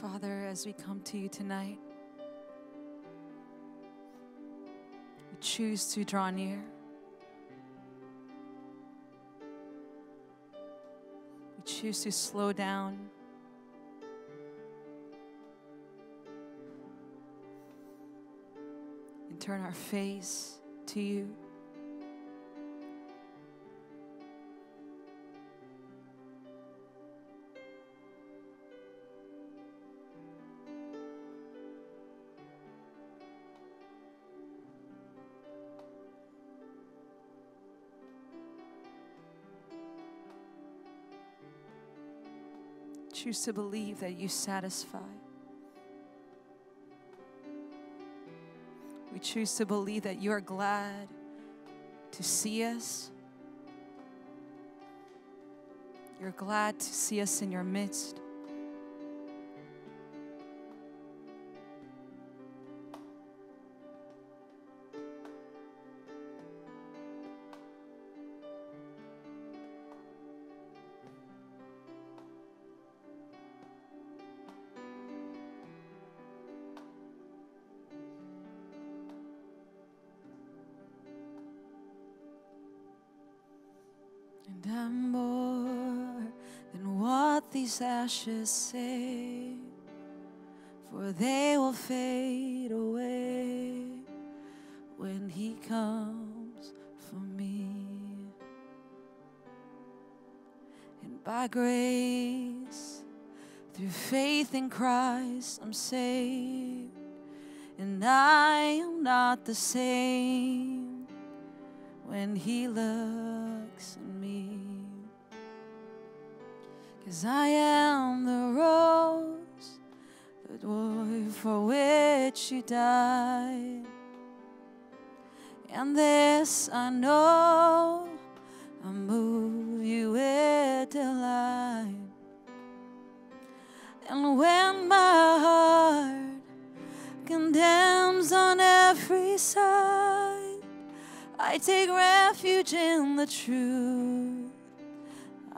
Father, as we come to you tonight, we choose to draw near. We choose to slow down. And turn our face to you. Choose to believe that you satisfy. We choose to believe that you are glad to see us. You're glad to see us in your midst. Ashes say, for they will fade away when He comes for me. And by grace, through faith in Christ, I'm saved, and I am not the same when He looks Cause I am the rose, the for which you died. And this I know, I move you with delight. And when my heart condemns on every side, I take refuge in the truth.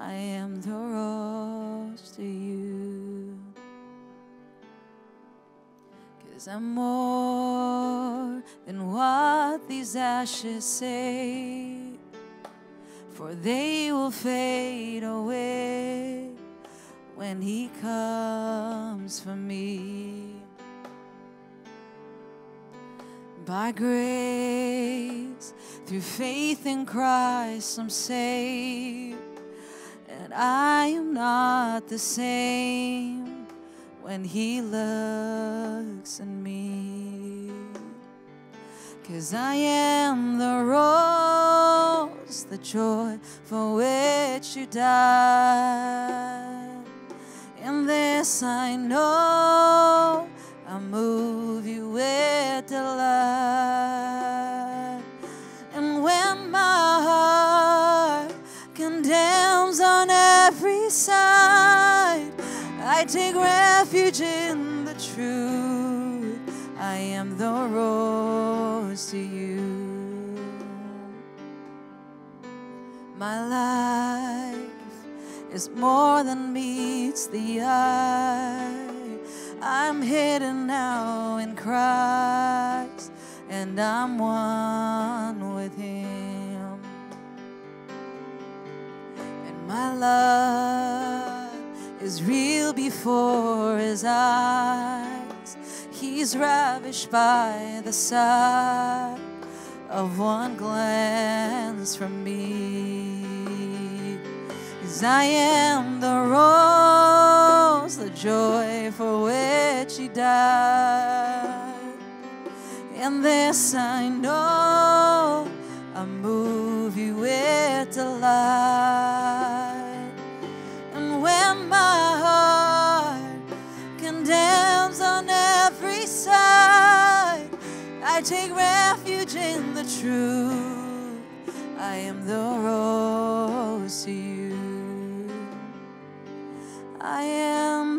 I am the rose to you. Cause I'm more than what these ashes say, for they will fade away when He comes for me. By grace, through faith in Christ, I'm saved. And I am not the same when He looks at me. Cause I am the rose, the joy for which you died. And this I know, I move you with delight. And when my heart condemns on every side, I take refuge in the truth. I am the rose to you. My life is more than meets the eye. I'm hidden now in Christ, and I'm one with Him. My love is real before His eyes. He's ravished by the sight of one glance from me. Cause I am the rose, the joy for which He died. And this I know, I move you with delight. I take refuge in the truth. I am the rose to you. I am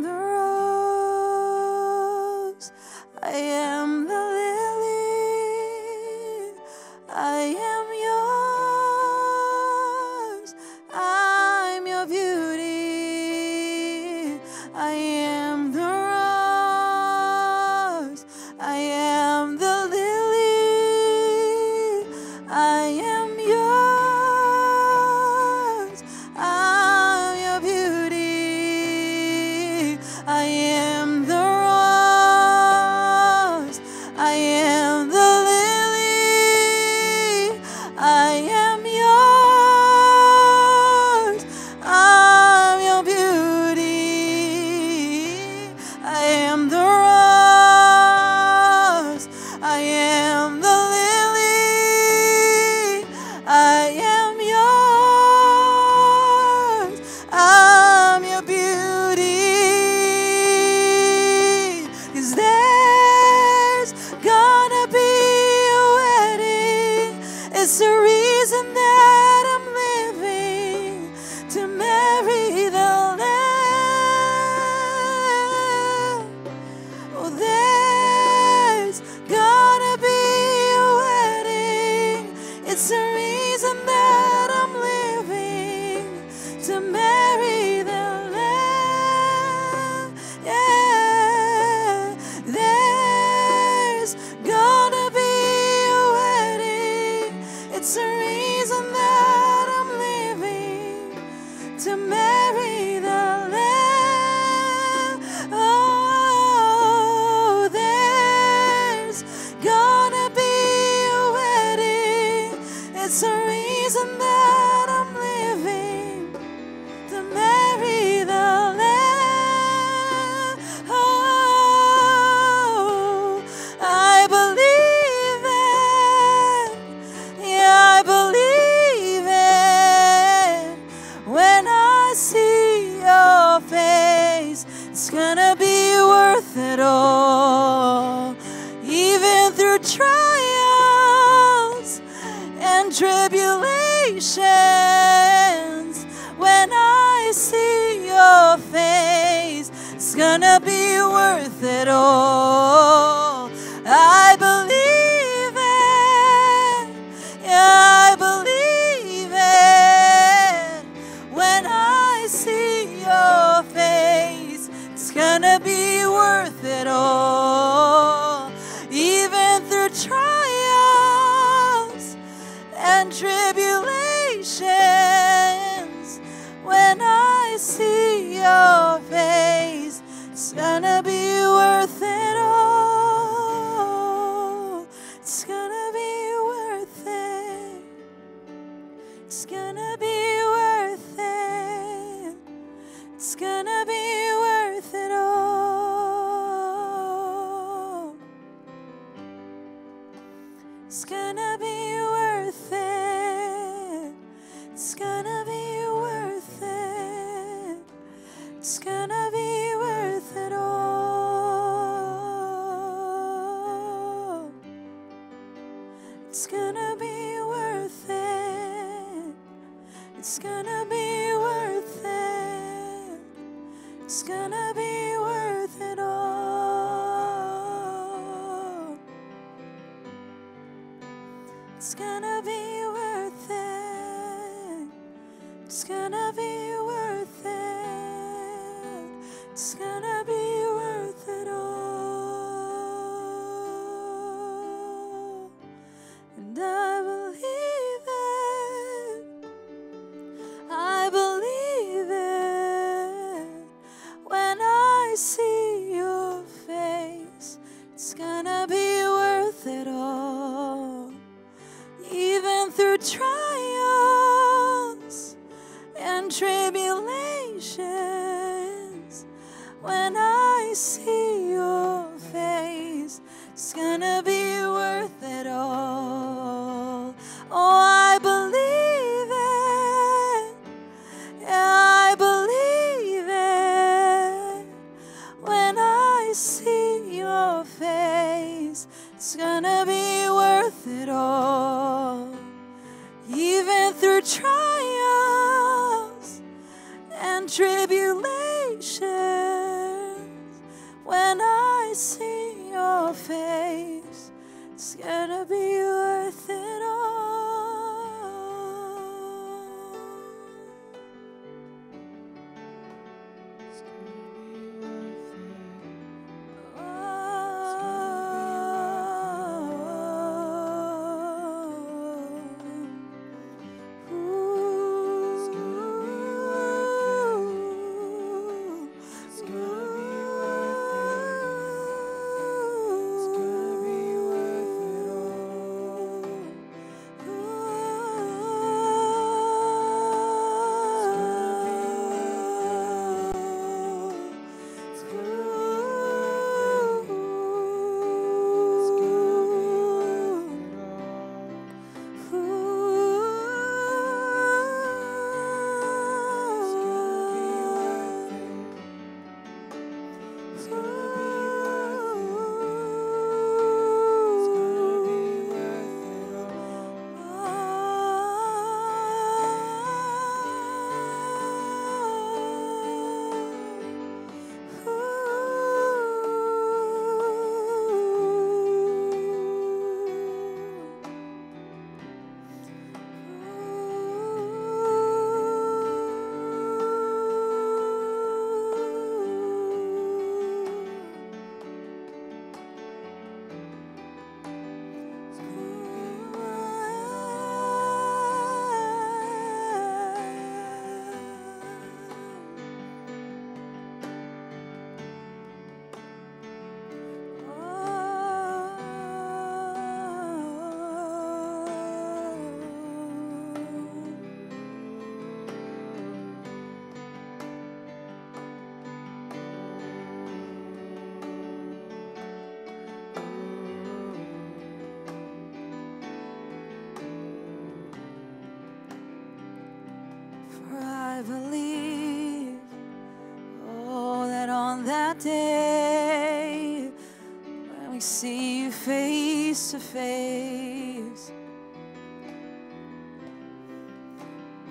see your face, it's gonna be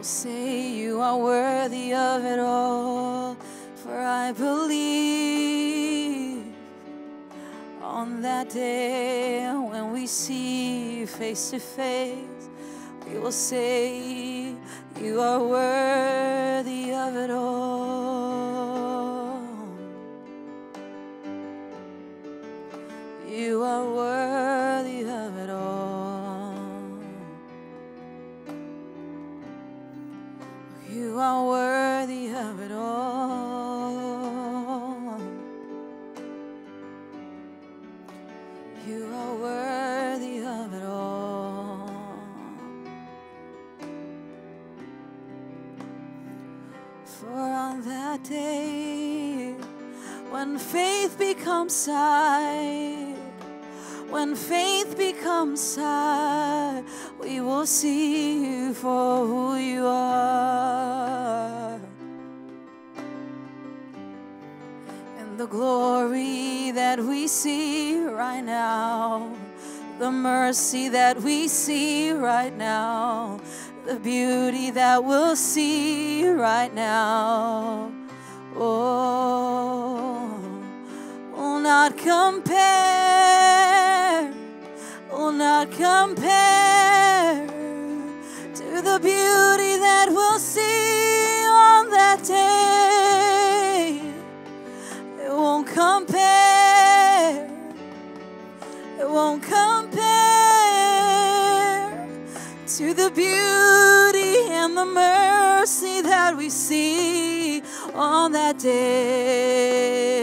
will say you are worthy of it all. For I believe on that day when we see face to face, we will say you are worthy. the beauty that we'll see right now. Oh, will not compare, will not compare. see on that day.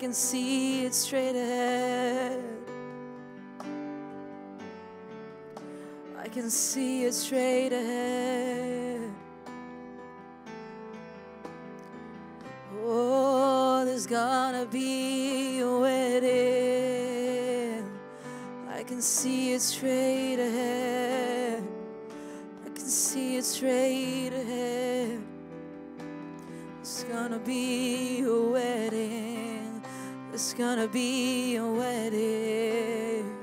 Can see it straight ahead. I can see it straight ahead. Oh, there's gonna be a wedding. I can see it straight ahead. I can see it straight gonna be a wedding.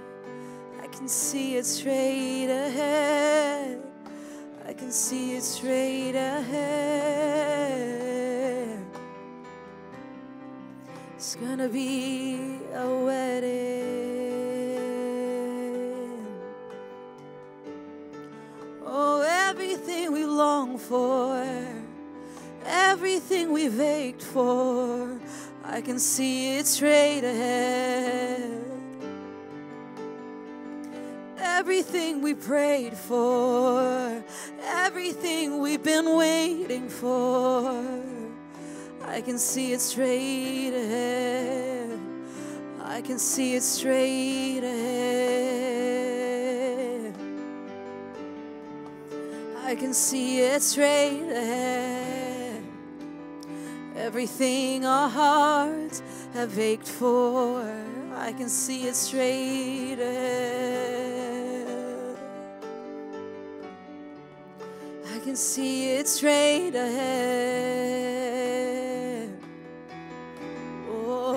I can see it straight ahead. I can see it straight ahead. It's gonna be a wedding. Oh, everything we long for, everything we've ached for, I can see it straight ahead. Everything we prayed for, everything we've been waiting for. I can see it straight ahead. I can see it straight ahead. I can see it straight ahead. Everything our hearts have ached for, I can see it straight ahead. I can see it straight ahead. Oh,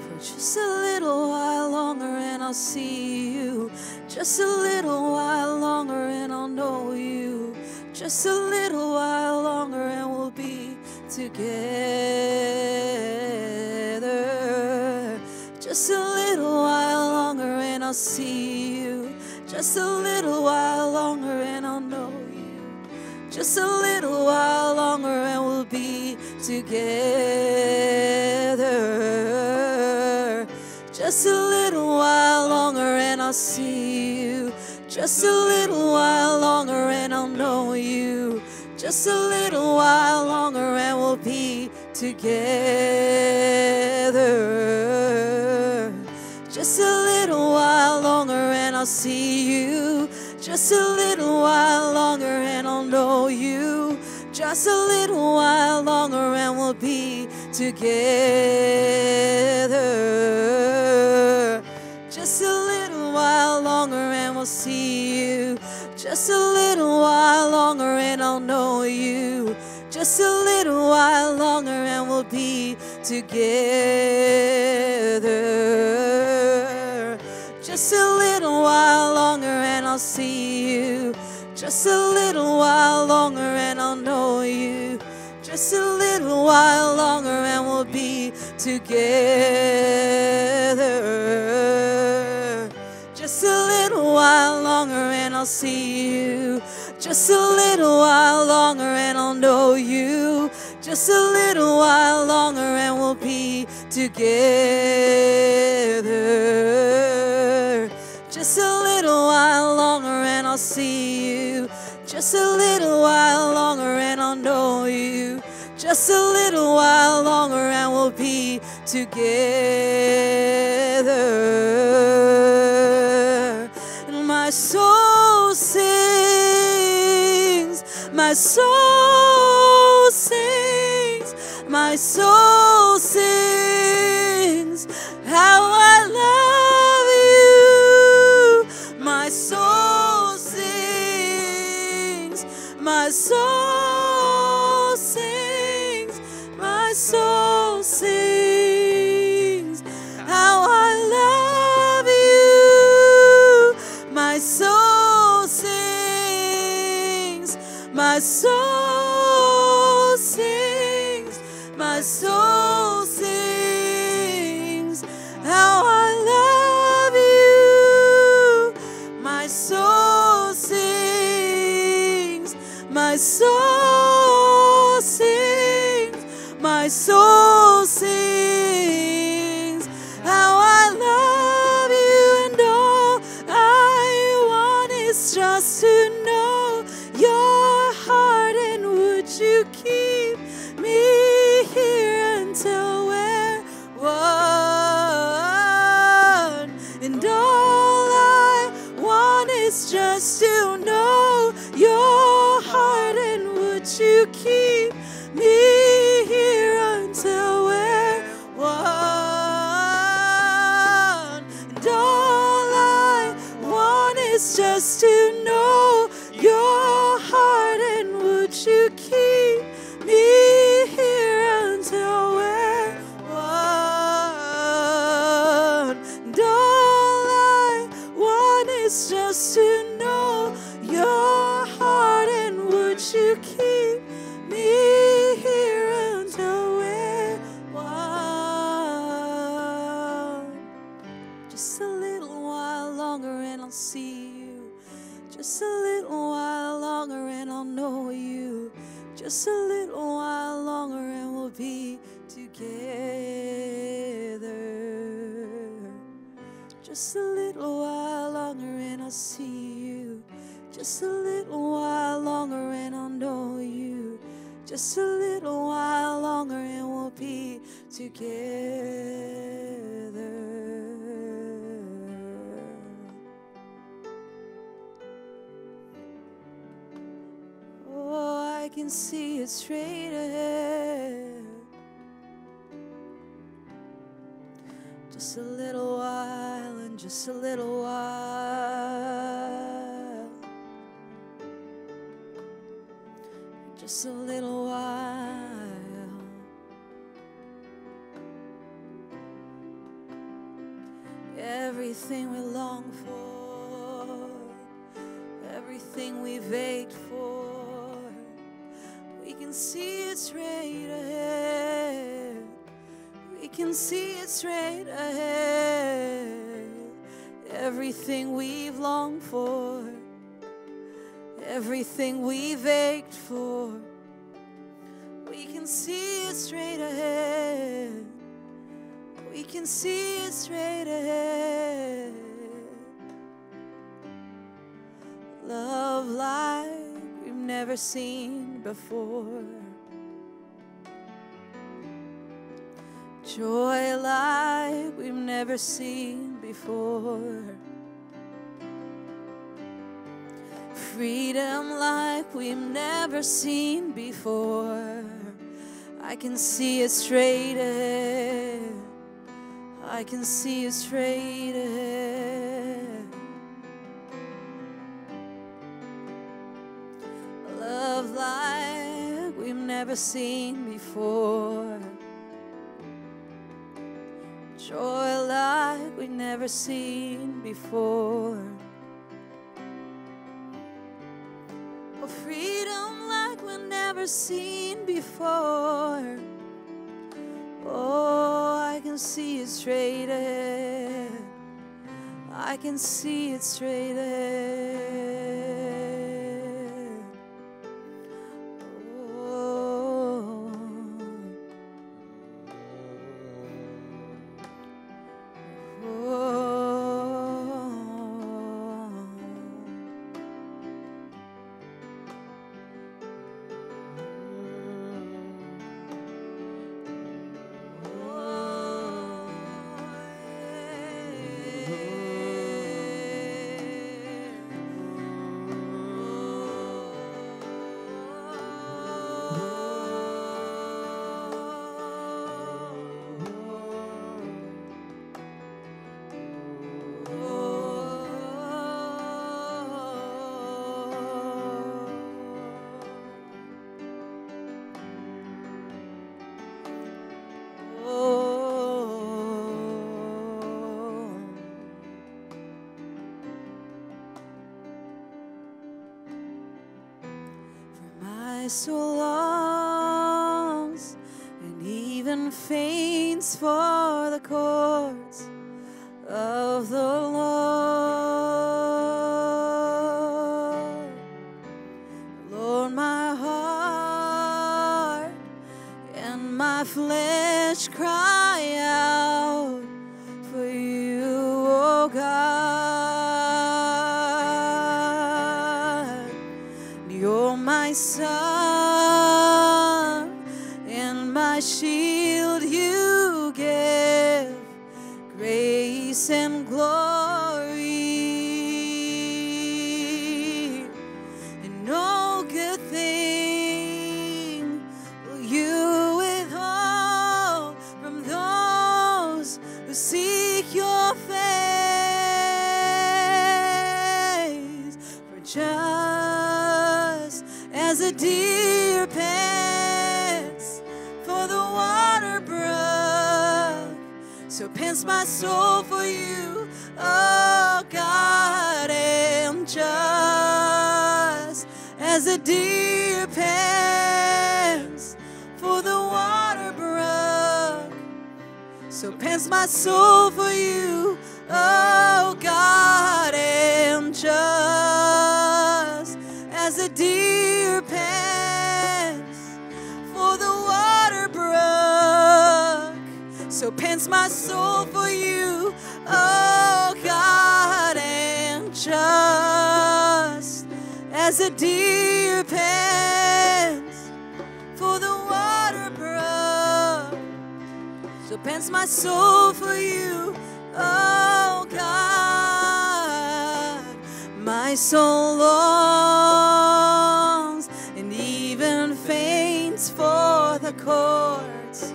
for just a little while longer, and I'll see you. Just a little while longer, Just a little while longer, and we'll be together. Just a little while longer, and I'll see you. Just a little while longer, and I'll know you. Just a little while longer, and we'll be together. Just a little while longer, and I'll see you. Just a little while longer, and I'll know you. Just a little while longer, and we'll be together. Just a little while longer, and I'll see you. Just a little while longer, and I'll know you. Just a little while longer, and we'll be together. We'll see you. Just a little while longer, and I'll know you. Just a little while longer, and we'll be together. Just a little while longer, and I'll see you. Just a little while longer, and I'll know you. Just a little while longer, and we'll be together. While longer, and I'll see you. Just a little while longer, and I'll know you. Just a little while longer, and we'll be together. Just a little while longer, and I'll see you. Just a little while longer, and I'll know you. Just a little while longer, and we'll be together. My soul sings, my soul sings, my soul sings. How I love you, my soul sings, my soul sings, my soul sings. Soul sings, my soul Just a little while and just a little while. Just a little while. Everything we long for, everything we've ached for, we can see it's right ahead. We can see it straight ahead. Everything we've longed for, everything we've ached for, we can see it straight ahead. We can see it straight ahead. Love like we've never seen before. Joy like we've never seen before. Freedom like we've never seen before. I can see it straight ahead. I can see it straight ahead. Love like we've never seen before. We've never seen before. A freedom like we've never seen before. Oh, I can see it straight ahead. I can see it straight ahead. The courts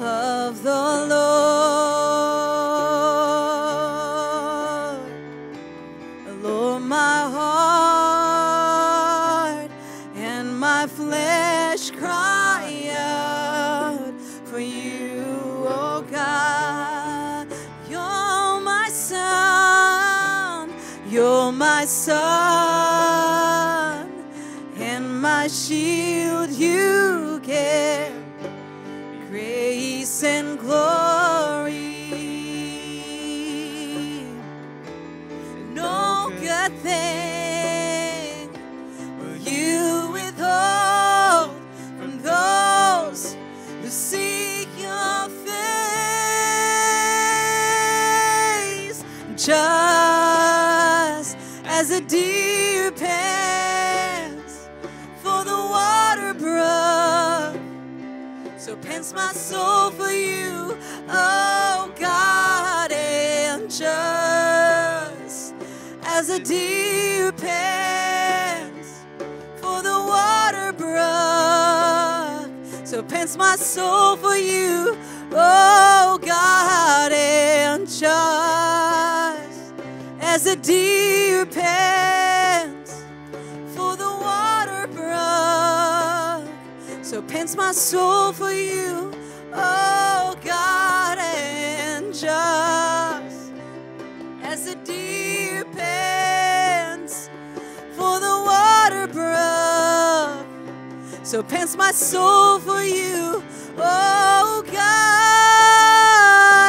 of the Lord. My soul for you, oh God, and just as a deer pants for the water brook. So pants my soul for you, So pants my soul for you, oh God.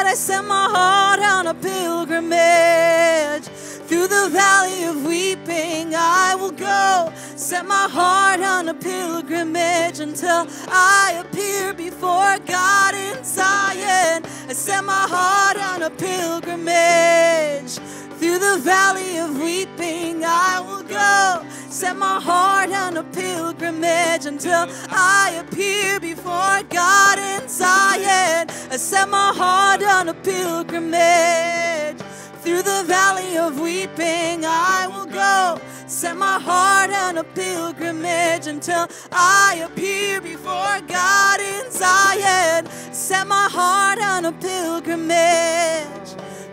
I set my heart on a pilgrimage through the valley of weeping. I will go. Set my heart on a pilgrimage until I appear before God in Zion. I set my heart on a pilgrimage through the valley of weeping. I will go. Set my heart on a pilgrimage until I appear before God in Zion. I set my heart on a pilgrimage through the valley of weeping. I will go. Set my heart on a pilgrimage until I appear before God in Zion. Set my heart on a pilgrimage.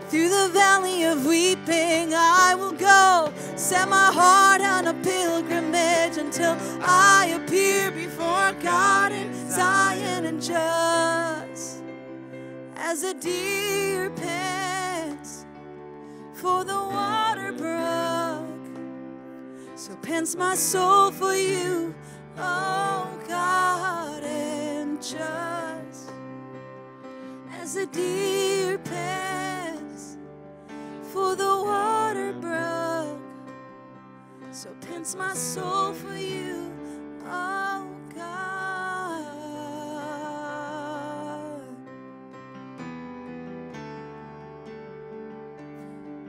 Through the valley of weeping, I will go. Set my heart on a pilgrimage until I appear before God in Zion and just as a deer pants for the water brook. So pants my soul for you, oh God, and just as a deer pants for the water brook. So pants my soul for you, oh God.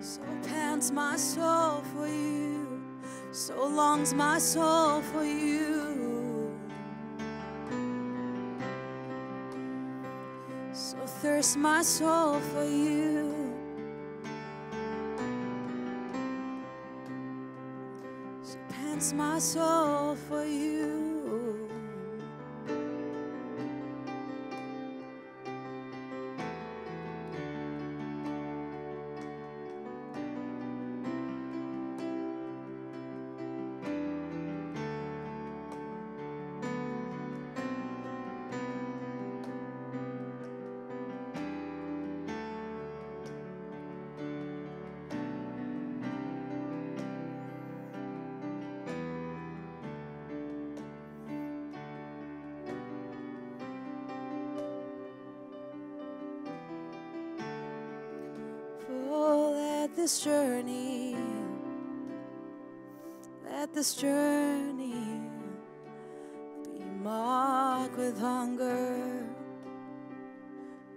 So pants my soul for you, so longs my soul for you. So thirsts my soul for you. My soul for you. This journey, let this journey be marked with hunger,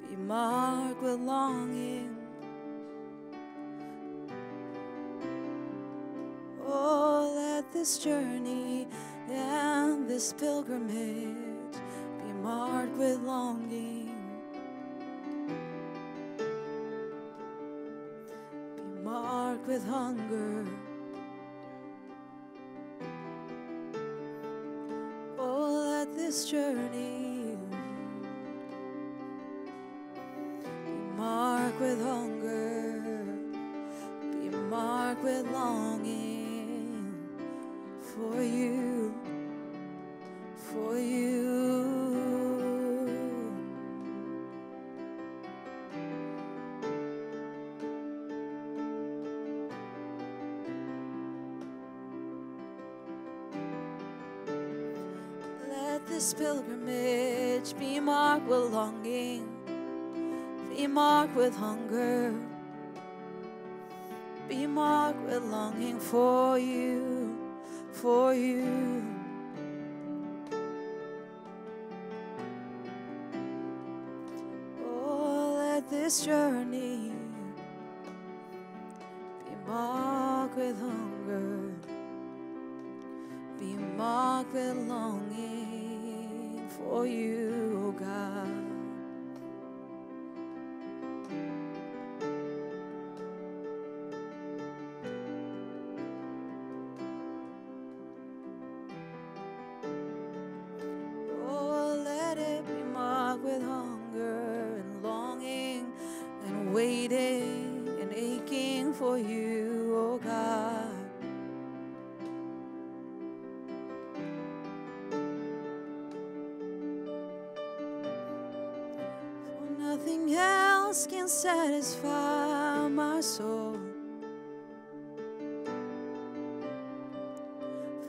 be marked with longing. Oh, let this journey and this pilgrimage be marked with longing. With hunger. Pilgrimage be marked with longing, be marked with hunger, be marked with longing for you, for you. Oh, let this journey satisfy my soul.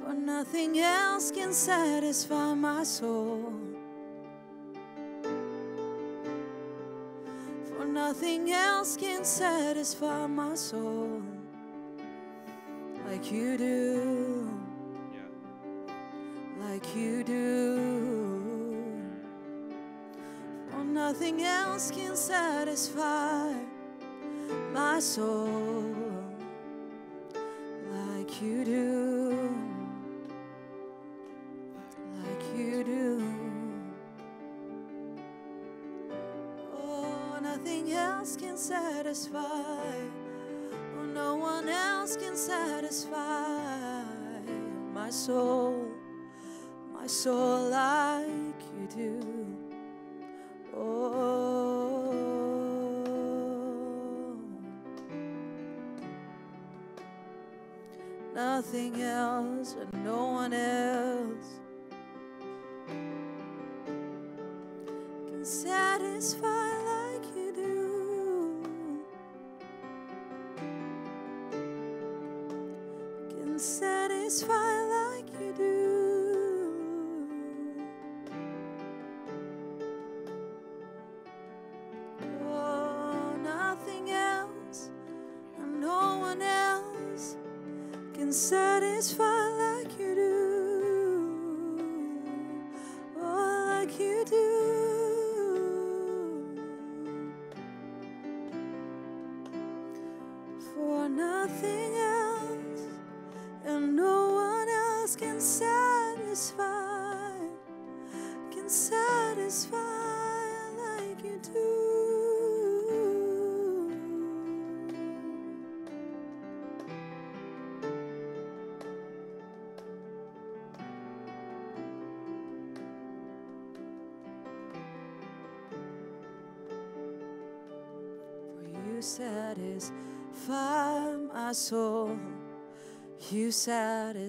For nothing else can satisfy my soul. For nothing else can satisfy my soul like you do, nothing else can satisfy my soul like you do, like you do. Oh, nothing else can satisfy. Oh, no one else can satisfy my soul, my soul like you do. Nothing else and no one else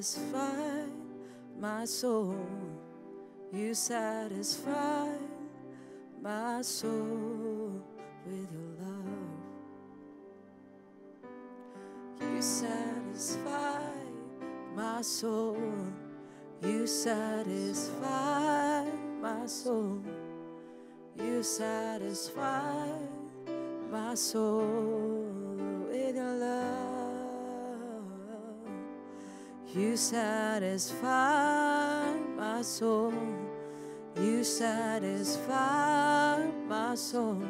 satisfy my soul. You satisfy my soul with your love. You satisfy my soul. You satisfy my soul. You satisfy my soul You satisfy my soul. You satisfy my soul.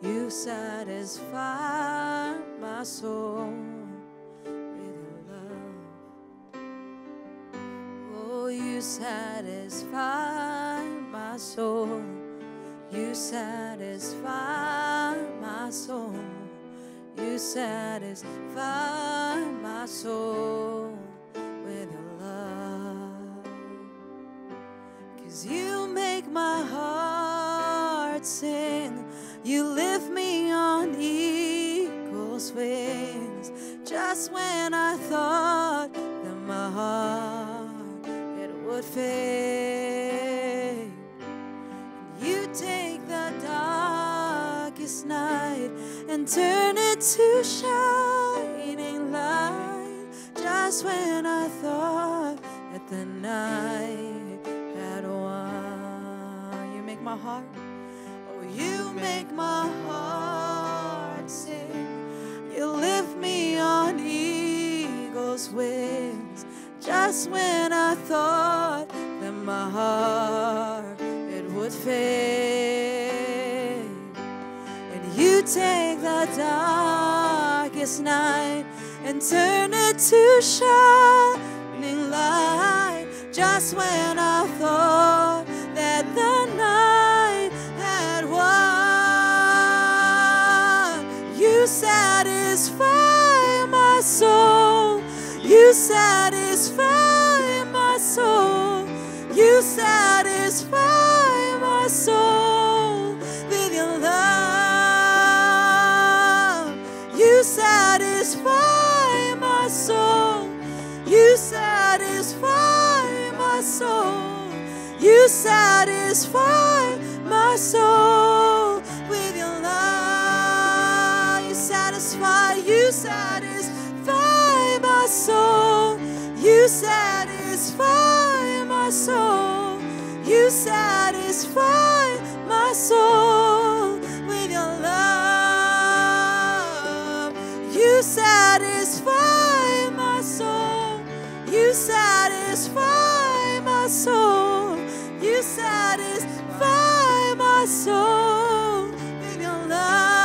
You satisfy my soul with love. Oh, you satisfy my soul. You satisfy my soul. You satisfy my soul You lift me on eagle's wings. Just when I thought that my heart it would fade. You take the darkest night and turn it to shining light. Just when I thought that the night had won, you make my heart, make my heart sing. You lift me on eagle's wings. Just when I thought that my heart it would fade. And you take the darkest night and turn it to shining light. Just when I thought satisfy my soul. You satisfy my soul with your love. You satisfy my soul. You satisfy my soul. You satisfy my soul with your love. You satisfy, you satisfy my soul. Satisfy my soul. You satisfy my soul with your love. You satisfy my soul. You satisfy my soul. You satisfy my soul with your love.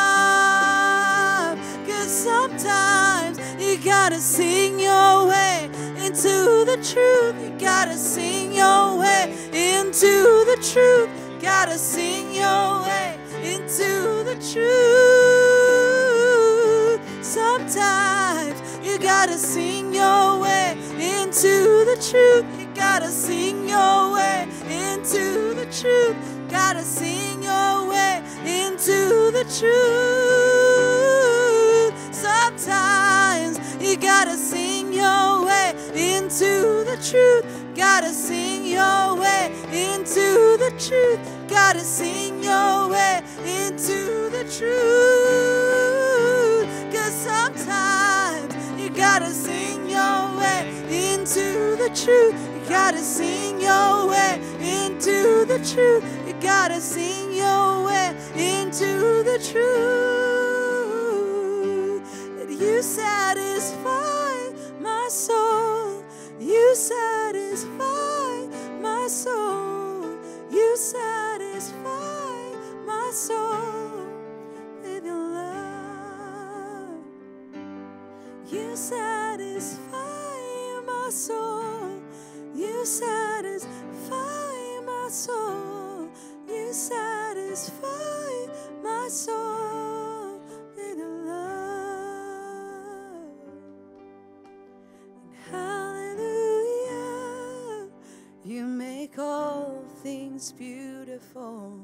Cause sometimes you gotta sing truth. You gotta sing your way into the truth. Gotta sing your way into the truth. Sometimes you gotta sing your way into the truth. You gotta sing your way into the truth. Gotta sing your way into the truth. Sometimes you gotta sing your way into the truth. Gotta sing your way into the truth. Gotta sing your way into the truth. Cause sometimes you gotta sing your way into the truth. You gotta sing your way into the truth. You gotta sing your way into the truth. That you satisfy my soul. You satisfy my soul. You satisfy my soul with your love. You satisfy my soul. You satisfy my soul. You satisfy my soul hallelujah, you make all things beautiful.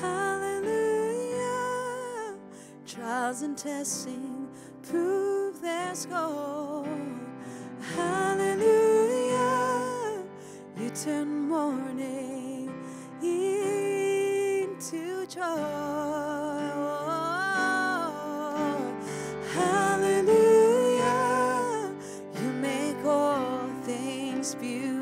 Hallelujah, trials and testing prove their score. Hallelujah, you turn mourning into joy. Things beautiful.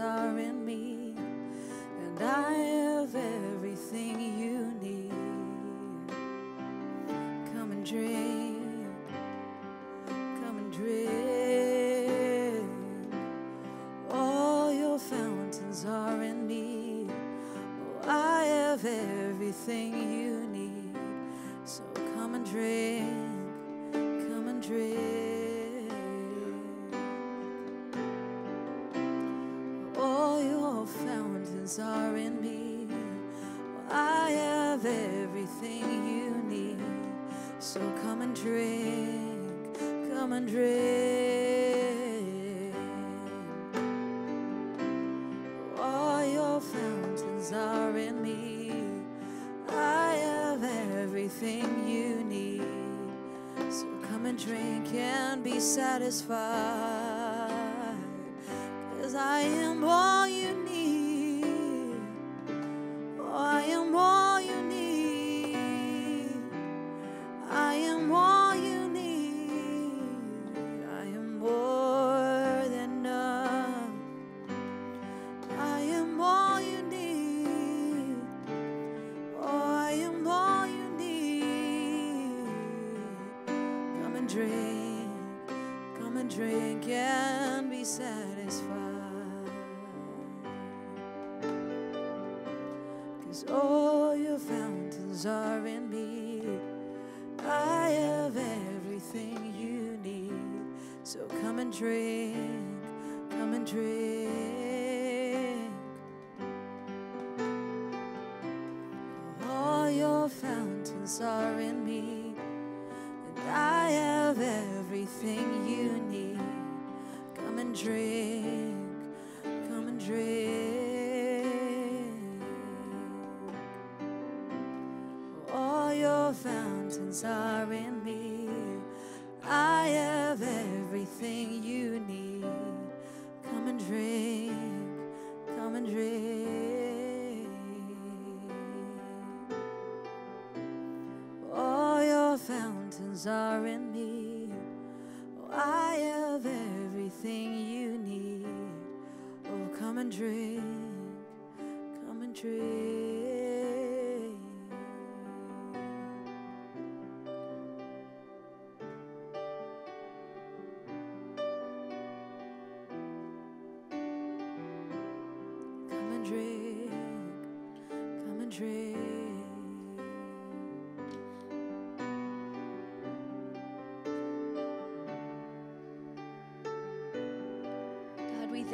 are in me, and I have everything you need. Come and drink. Are in me. I have everything you need. So come and drink, come and drink. All your fountains are in me. I have everything you need. So come and drink and be satisfied. Cause all your fountains are in me. I have everything you need. So come and drink, come and drink.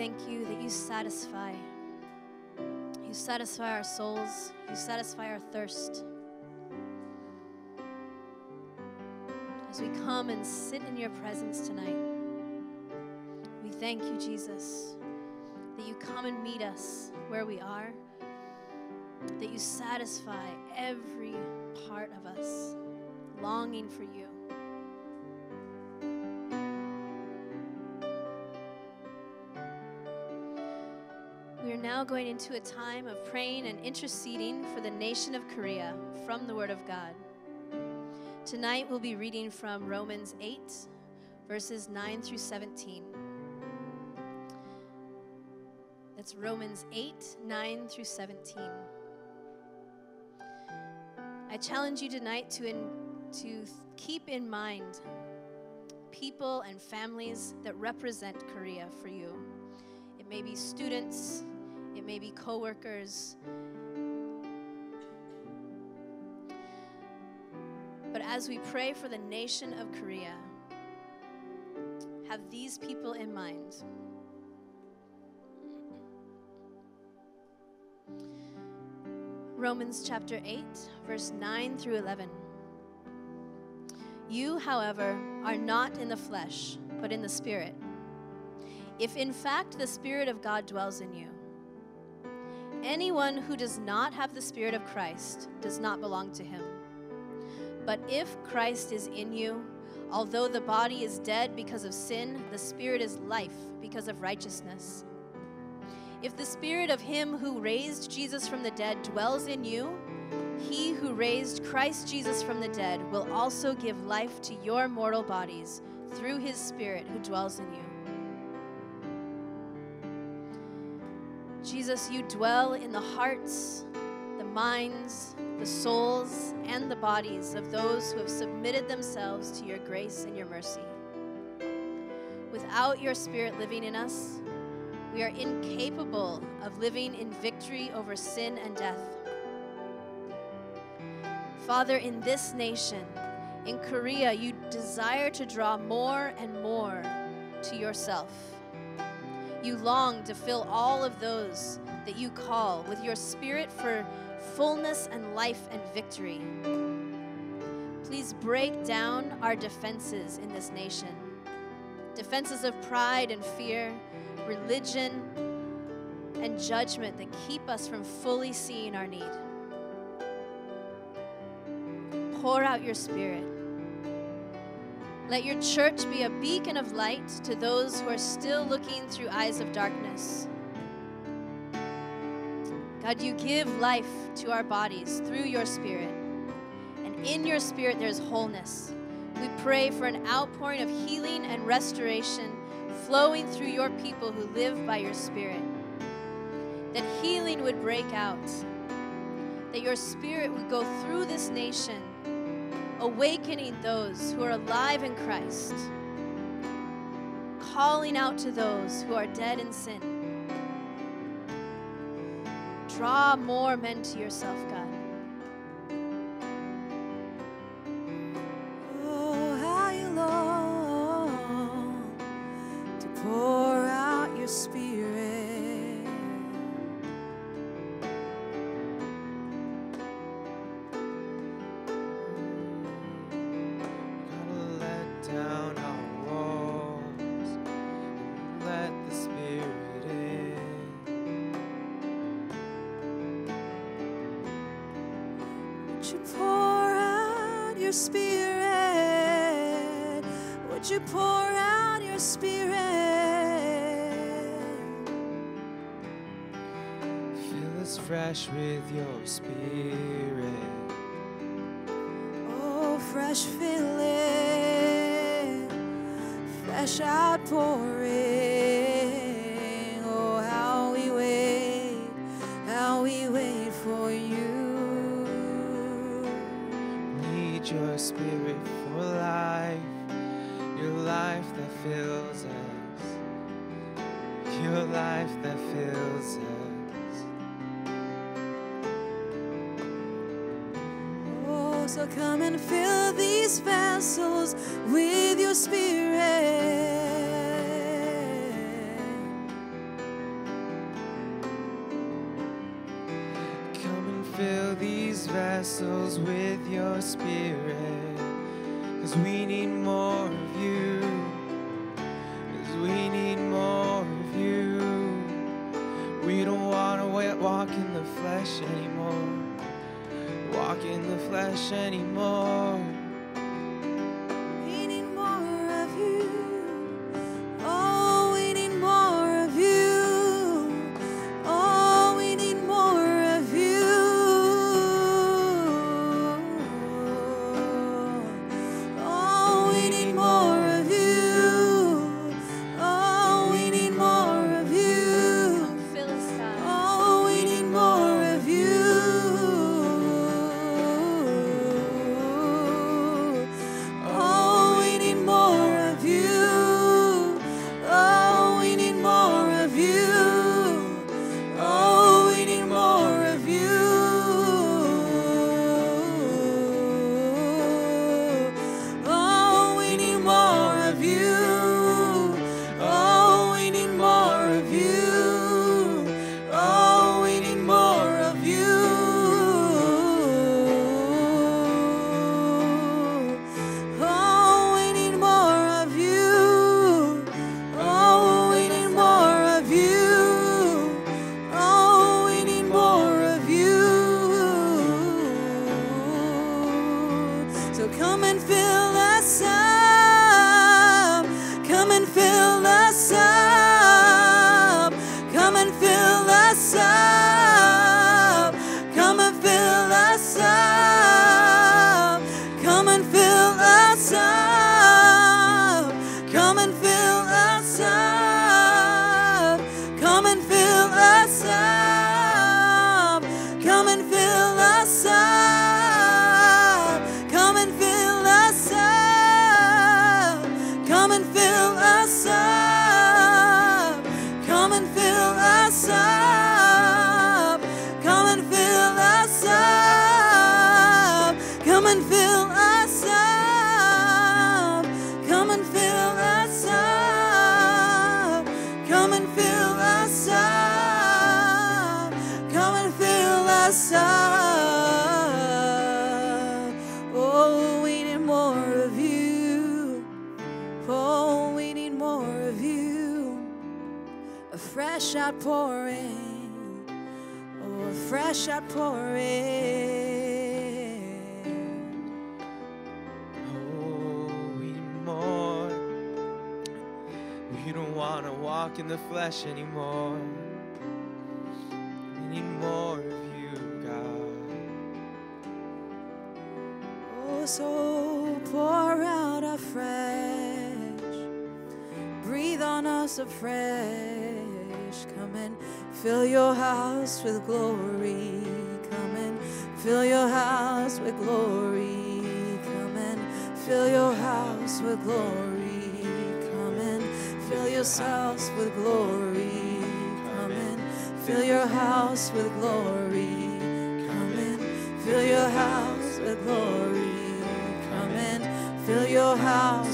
Thank you that you satisfy. You satisfy our souls. You satisfy our thirst. As we come and sit in your presence tonight, we thank you, Jesus, that you come and meet us where we are, that you satisfy every part of us, longing for you. Now going into a time of praying and interceding for the nation of Korea from the Word of God. Tonight we'll be reading from Romans 8, verses 9 through 17. That's Romans 8, 9 through 17. I challenge you tonight to, in, to keep in mind people and families that represent Korea for you. It may be students, it may be coworkers. But as we pray for the nation of Korea, have these people in mind. Romans chapter 8, verse 9 through 11. You, however, are not in the flesh, but in the Spirit. If in fact the Spirit of God dwells in you, anyone who does not have the Spirit of Christ does not belong to him. But if Christ is in you, although the body is dead because of sin, the Spirit is life because of righteousness. If the Spirit of Him who raised Jesus from the dead dwells in you, He who raised Christ Jesus from the dead will also give life to your mortal bodies through His Spirit who dwells in you. Jesus, you dwell in the hearts, the minds, the souls, and the bodies of those who have submitted themselves to your grace and your mercy. Without your Spirit living in us, we are incapable of living in victory over sin and death. Father, in this nation, in Korea, you desire to draw more and more to yourself. You long to fill all of those that you call with your spirit for fullness and life and victory. Please break down our defenses in this nation defenses of pride and fear, religion, and judgment that keep us from fully seeing our need. Pour out your spirit. Let your church be a beacon of light to those who are still looking through eyes of darkness. God, you give life to our bodies through your spirit. And in your spirit, there's wholeness. We pray for an outpouring of healing and restoration flowing through your people who live by your spirit. That healing would break out. That your spirit would go through this nation, awakening those who are alive in Christ, calling out to those who are dead in sin. Draw more men to yourself, God. Fresh with your Spirit. Oh, fresh filling, fresh outpouring. Oh, how we wait, how we wait for you. Need your Spirit for life, your life that fills us, your life that fills us. So come and fill these vessels with your spirit. Come and fill these vessels with your spirit. Cause we need more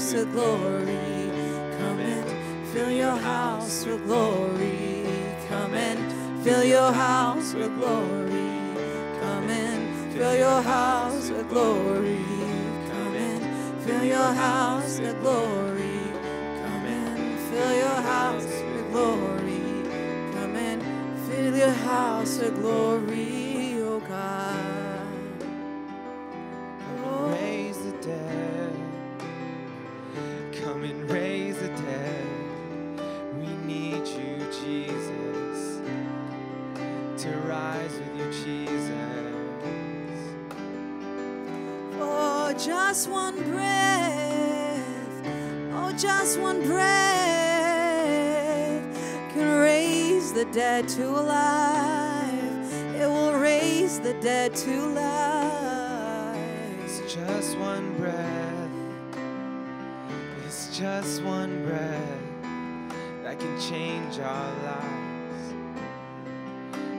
house with glory. Come and fill your house with glory. Come and fill your house with glory. Come and fill your house with glory. Come and fill your house with glory. Come and fill your house with glory. Come and fill your house with glory, Come and raise the dead. We need you, Jesus, to rise with you, Jesus. Oh, just one breath. Oh, just one breath can raise the dead to life. It will raise the dead to life. It's just one just one breath that can change our lives.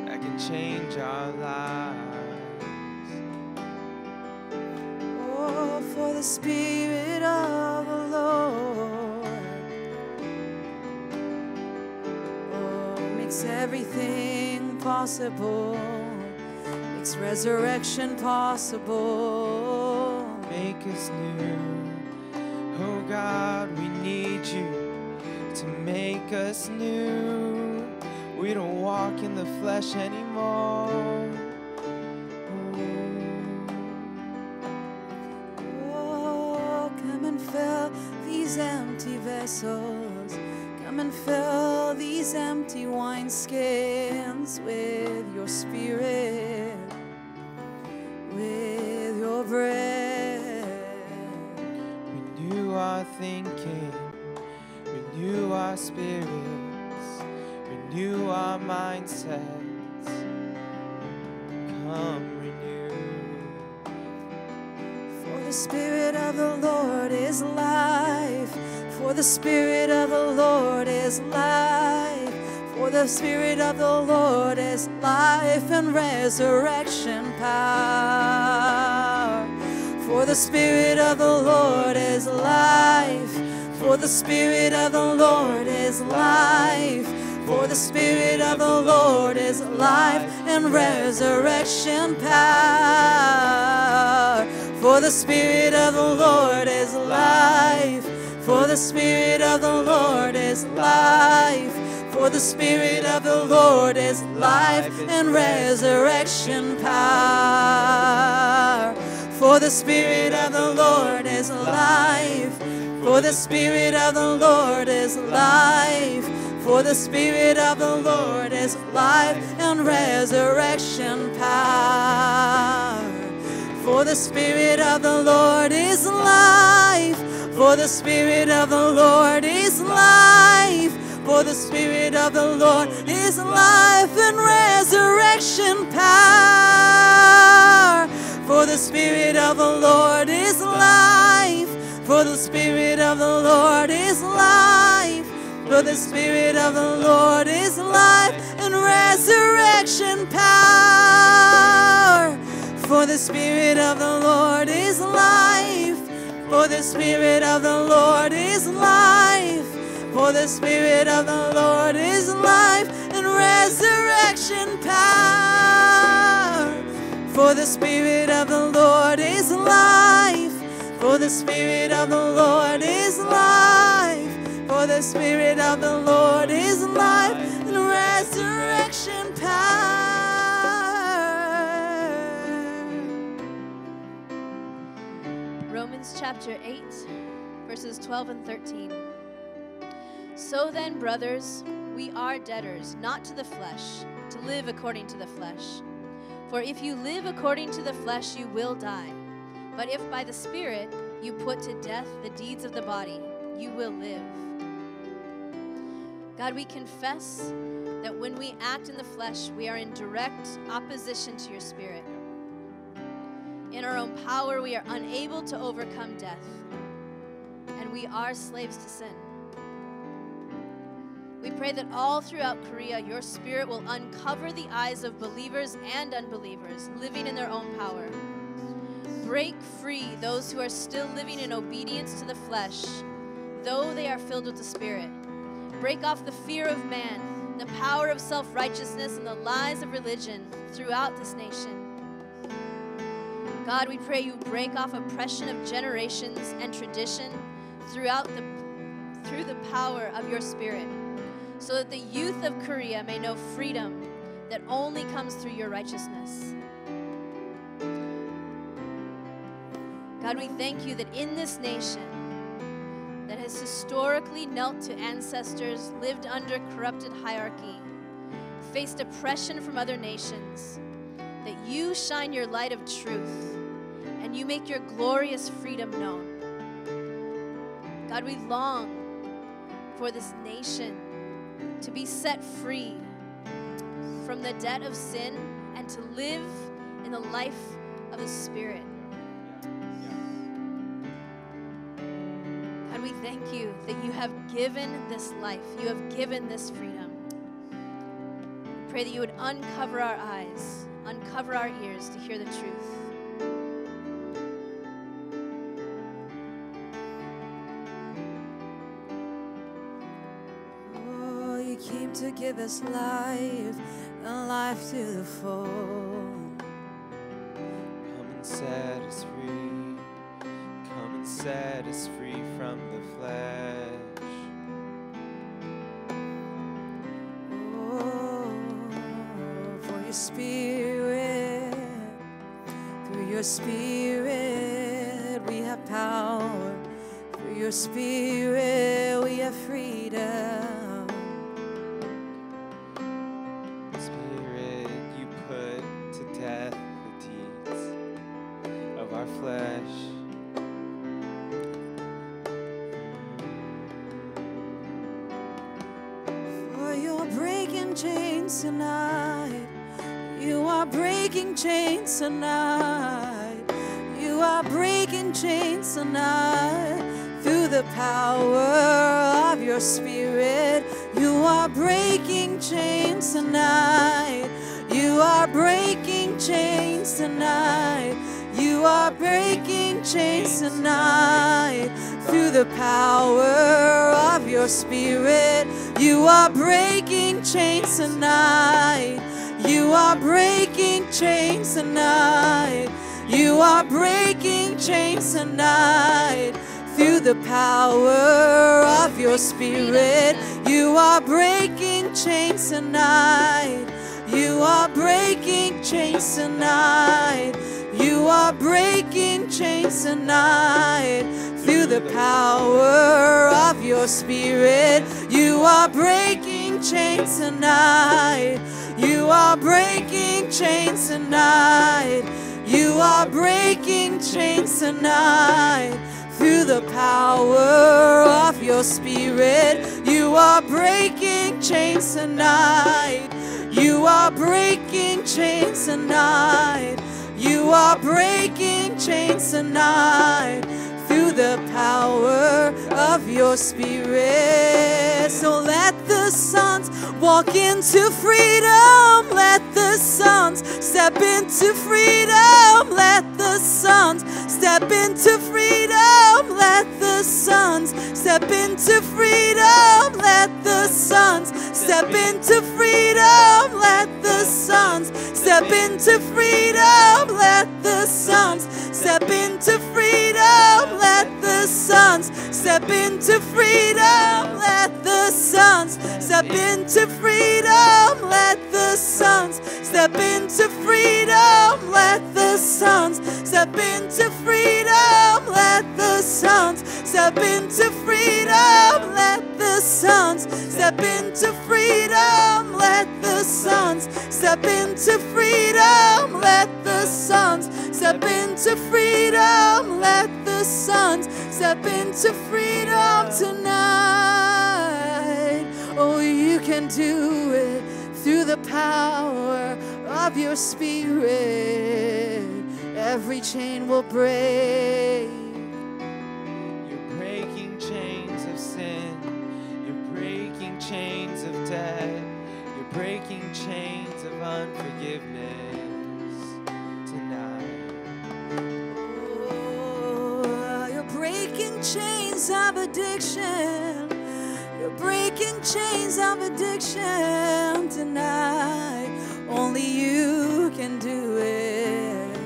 That can change our lives. Oh, for the Spirit of the Lord. Oh, makes everything possible, makes resurrection possible. Make us new. God, we need you to make us new. We don't walk in the flesh anymore. Oh, come and fill these empty vessels. Spirits, renew our mindsets. Come renew. For the Spirit of the Lord is life. For the Spirit of the Lord is life. For the Spirit of the Lord is life and resurrection power. For the Spirit of the Lord is life. For the Spirit of the Lord is life. For the Spirit of the Lord is life and resurrection power. For the Spirit of the Lord is life. For the Spirit of the Lord is life. For the Spirit of the Lord is life and resurrection power. For the Spirit of the Lord is life. For the Spirit of the Lord is life. For the Spirit of the Lord is life and resurrection power. For the Spirit of the Lord is life. For the Spirit of the Lord is life. For the Spirit of the Lord is life and resurrection power. For the Spirit of the Lord is life. For the Spirit of the Lord is life. For the Spirit of the Lord is life and resurrection power. For the Spirit of the Lord is life. For the Spirit of the Lord is life. For the Spirit of the Lord is life and resurrection power. For the Spirit of the Lord is life. For the Spirit of the Lord is life. For the Spirit of the Lord is life and resurrection power. Romans chapter 8, verses 12 and 13. So then, brothers, we are debtors, not to the flesh, to live according to the flesh. For if you live according to the flesh, you will die. But if by the Spirit you put to death the deeds of the body, you will live. God, we confess that when we act in the flesh, we are in direct opposition to your Spirit. In our own power, we are unable to overcome death, and we are slaves to sin. We pray that all throughout Korea, your spirit will uncover the eyes of believers and unbelievers living in their own power. Break free those who are still living in obedience to the flesh, though they are filled with the Spirit. Break off the fear of man, the power of self righteousness, and the lies of religion throughout this nation. God, we pray you break off oppression of generations and tradition throughout the through the power of your spirit, so that the youth of Korea may know freedom that only comes through your righteousness. God, we thank you that in this nation that has historically knelt to ancestors, lived under corrupted hierarchy, faced oppression from other nations, that you shine your light of truth and you make your glorious freedom known. God, we long for this nation to be set free from the debt of sin and to live in the life of the Spirit. God, we thank you that you have given this life, you have given this freedom. We pray that you would uncover our eyes, uncover our ears to hear the truth. Oh, you came to give us life and life to the full. Come and set us free. Come and set us free from the flesh. Oh, for your spirit, through your spirit we have power. Through your spirit we have freedom. The power of your spirit, you are breaking chains tonight. You are breaking chains tonight. You are breaking chains tonight. Through the power of your spirit, you are breaking chains tonight. You are breaking chains tonight. You are breaking chains tonight. Through the power of your spirit, you are breaking chains tonight. You are breaking chains tonight. You are breaking chains tonight. Through the power of your spirit, you are breaking chains tonight. You are breaking chains tonight. You are breaking chains tonight through the power of your spirit. So let the sons walk into freedom. Let the sons step into freedom. Let the sons step into freedom. Let the sons step into freedom. Let the sons step into freedom. Let the sons step into freedom. Let the sons step into freedom. Let the sons step into freedom. Let the sons step into freedom. Let the sons step into freedom. Let the sons step into freedom. Let the sons step into freedom. Let the sons step into freedom. Let the sons step into freedom. Let the sons step into freedom. Let the sons step into freedom tonight. Oh, you can do it through the power of your spirit. Every chain will break. You're breaking chains of sin. You're breaking chains of death. You're breaking chains of unforgiveness breaking chains of addiction. You're breaking chains of addiction tonight. Only you can do it.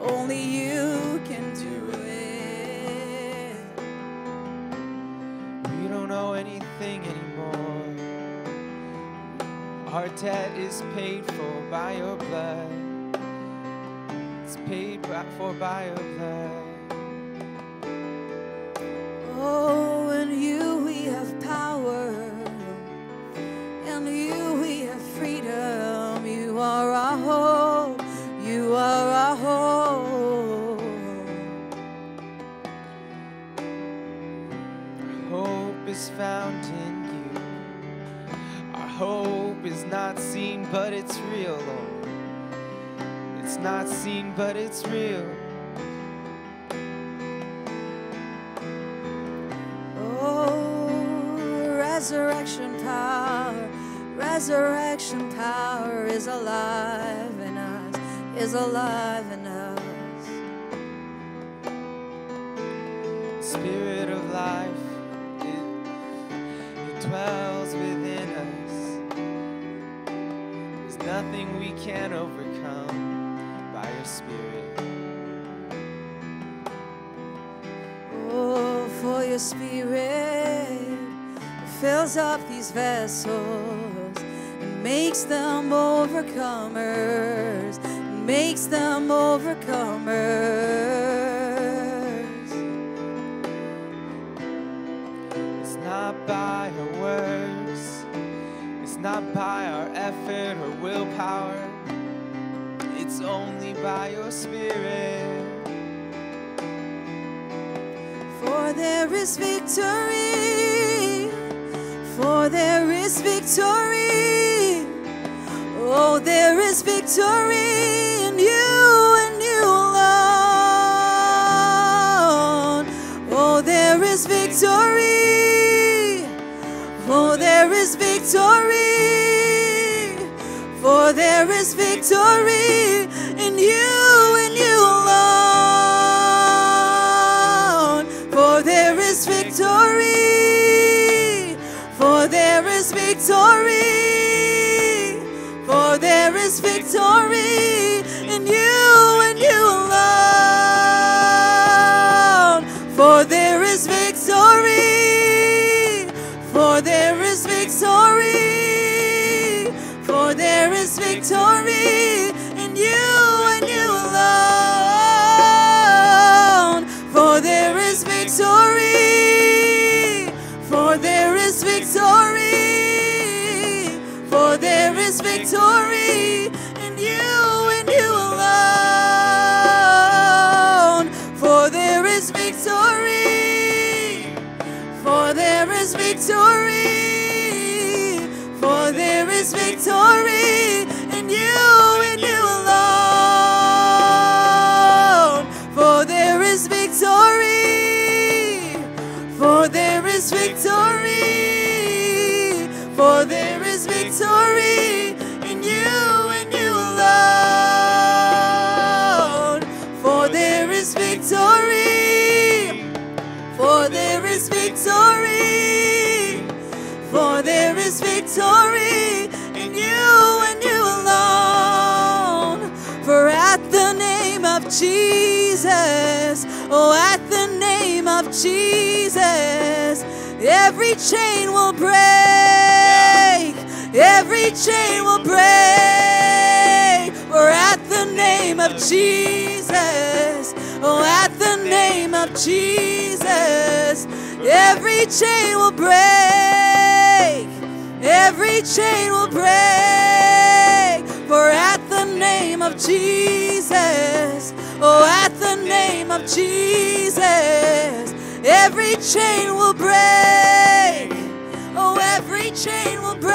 Only you can do it. We don't owe anything anymore. Our debt is paid for by your blood. It's paid for by your blood. Oh, in you we have power. You we have freedom. You are our hope. You are our hope. Our hope is found in you. Our hope is not seen, but it's real. It's not seen, but it's real. Oh, resurrection power, resurrection power is alive in us, is alive in us. Spirit of life, it, it dwells within us. There's nothing we can overcome by your Spirit. Spirit fills up these vessels and makes them overcomers, and makes them overcomers. It's not by our words, it's not by our effort or willpower. It's only by your Spirit. For there is victory, for there is victory. Oh, there is victory in you and you alone. Oh, there is victory, for there is victory, for there is victory in you Oh, at the name of Jesus, every chain will break. Every chain will break. For at the name of Jesus, oh, at the name of Jesus, every chain will break. Every chain will break. For at the name of Jesus, oh, at the name of Jesus, every chain will break. Oh, every chain will break.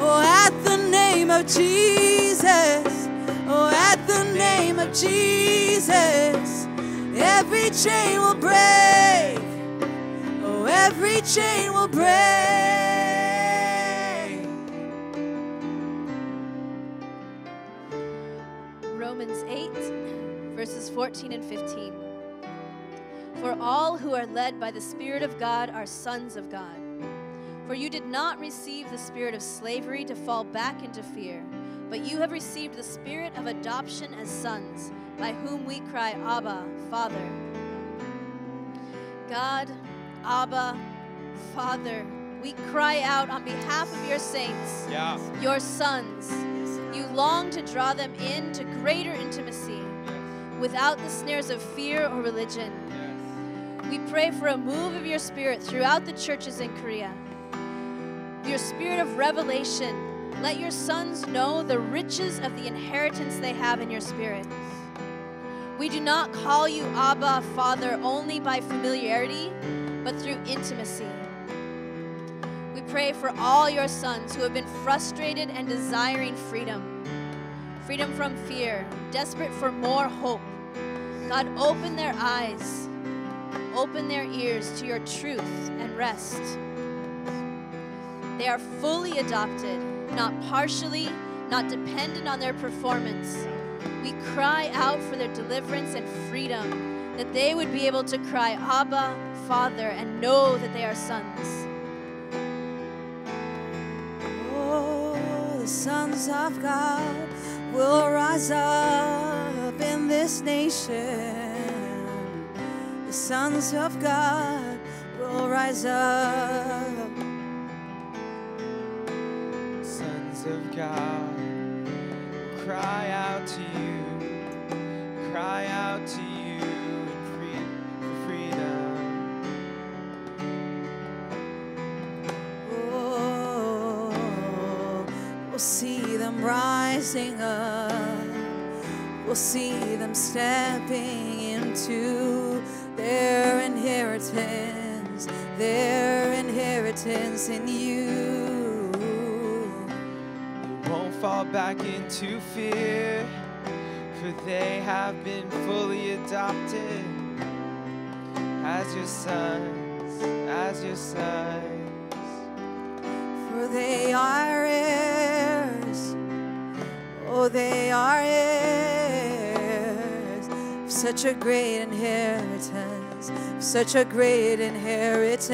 Oh, at the name of Jesus. Oh, at the name of Jesus. Every chain will break. Oh, every chain will break. Verses 14 and 15. For all who are led by the Spirit of God are sons of God. For you did not receive the spirit of slavery to fall back into fear, but you have received the spirit of adoption as sons, by whom we cry, Abba, Father. God, Abba, Father, we cry out on behalf of your saints Yeah. your sons. You long to draw them into greater intimacy without the snares of fear or religion. We pray for a move of your spirit throughout the churches in Korea. Your spirit of revelation. Let your sons know the riches of the inheritance they have in your spirit. We do not call you Abba, Father, only by familiarity, but through intimacy. We pray for all your sons who have been frustrated and desiring freedom. Freedom from fear, desperate for more hope. God, open their eyes, open their ears to your truth and rest. They are fully adopted, not partially, not dependent on their performance. We cry out for their deliverance and freedom, that they would be able to cry, Abba, Father, and know that they are sons. Oh, the sons of God will rise up in this nation. The sons of God will rise up. Sons of God, cry out to you, cry out to you in freedom. Oh, we'll see them rising up. We'll see them stepping into their inheritance, their inheritance in you. won't fall back into fear, for they have been fully adopted as your sons, as your sons. For they are heirs. Oh, they are heirs. of Such a great inheritance. of Such a great inheritance.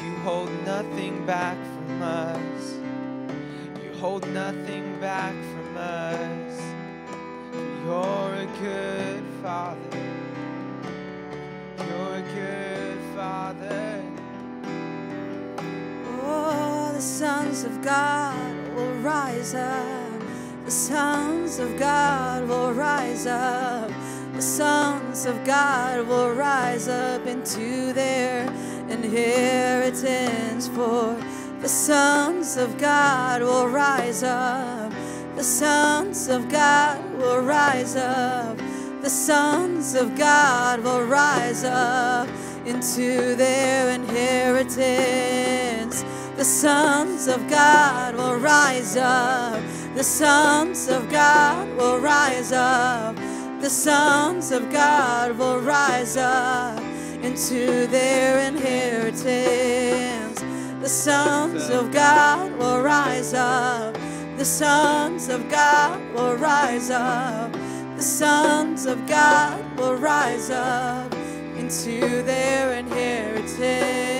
You hold nothing back from us. You hold nothing back from us. You're a good father. You're a good father. Oh, the sons of God will rise up. The sons of God will rise up. The sons of God will rise up into their inheritance. For the sons of God will rise up. The sons of God will rise up. The sons of God will rise up into their inheritance. The sons of God will rise up. The sons of God will rise up. The sons of God will rise up into their inheritance. The sons of God will rise up. The sons of God will rise up. The sons of God will rise up into their inheritance.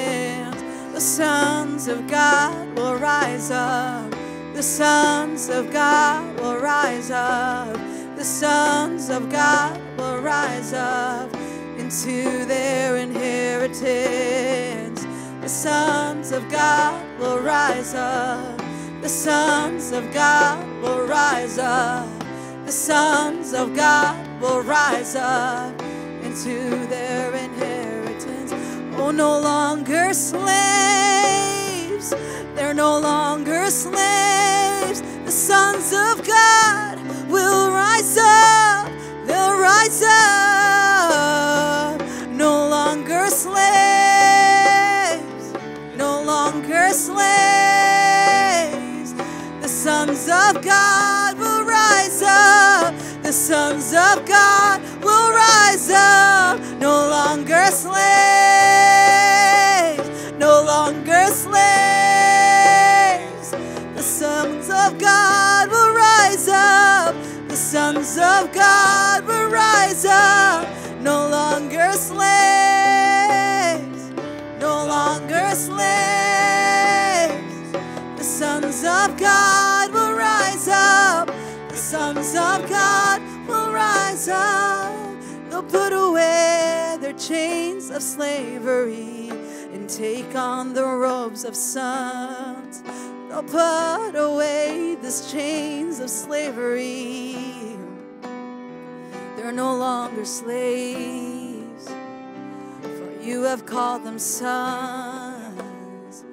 The sons of God will rise up. The sons of God will rise up. The sons of God will rise up into their inheritance. The sons of God will rise up. The sons of God will rise up. The sons of God will rise up into their inheritance. Oh, no longer slaves. They're no longer slaves. The sons of God will rise up. They'll rise up. No longer slaves. No longer slaves. The sons of God will rise up. The sons of God will rise up. No longer slaves. Of God will rise up. No longer slaves. No longer slaves. The sons of God will rise up. The sons of God will rise up. They'll put away their chains of slavery and take on the robes of sons. They'll put away these chains of slavery. They're no longer slaves, for you have called them sons.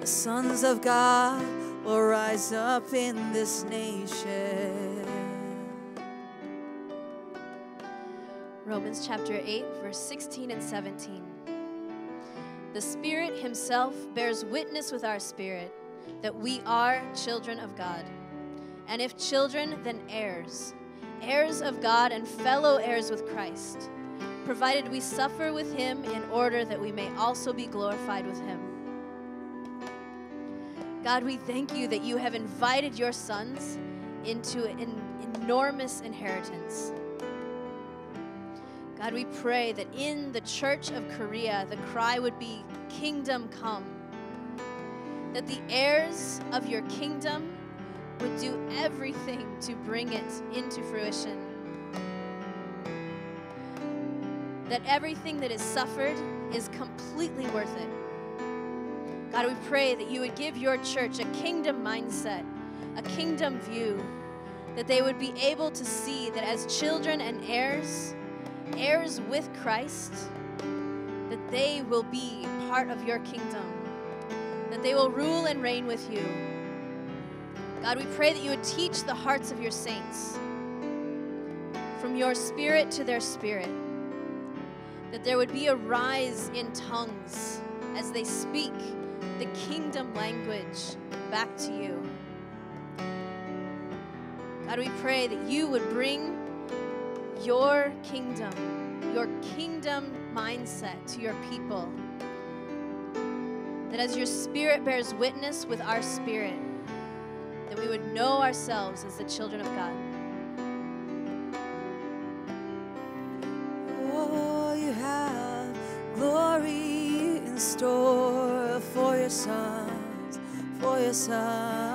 The sons of God will rise up in this nation. Romans chapter 8, verse 16 and 17. The Spirit Himself bears witness with our spirit that we are children of God. And if children, then heirs, heirs of God and fellow heirs with Christ, provided we suffer with Him in order that we may also be glorified with Him. God, we thank you that you have invited your sons into an enormous inheritance. God, we pray that in the church of Korea, the cry would be, Kingdom come. That the heirs of your kingdom would do everything to bring it into fruition. That everything that is suffered is completely worth it. God, we pray that you would give your church a kingdom mindset, a kingdom view, that they would be able to see that as children and heirs, heirs with Christ, that they will be part of your kingdom, that they will rule and reign with you. God, we pray that you would teach the hearts of your saints from your spirit to their spirit, that there would be a rise in tongues as they speak the kingdom language back to you. God, we pray that you would bring your kingdom, your kingdom mindset to your people. That as your spirit bears witness with our spirit, that we would know ourselves as the children of God. Oh, you have glory in store for your sons, for your sons.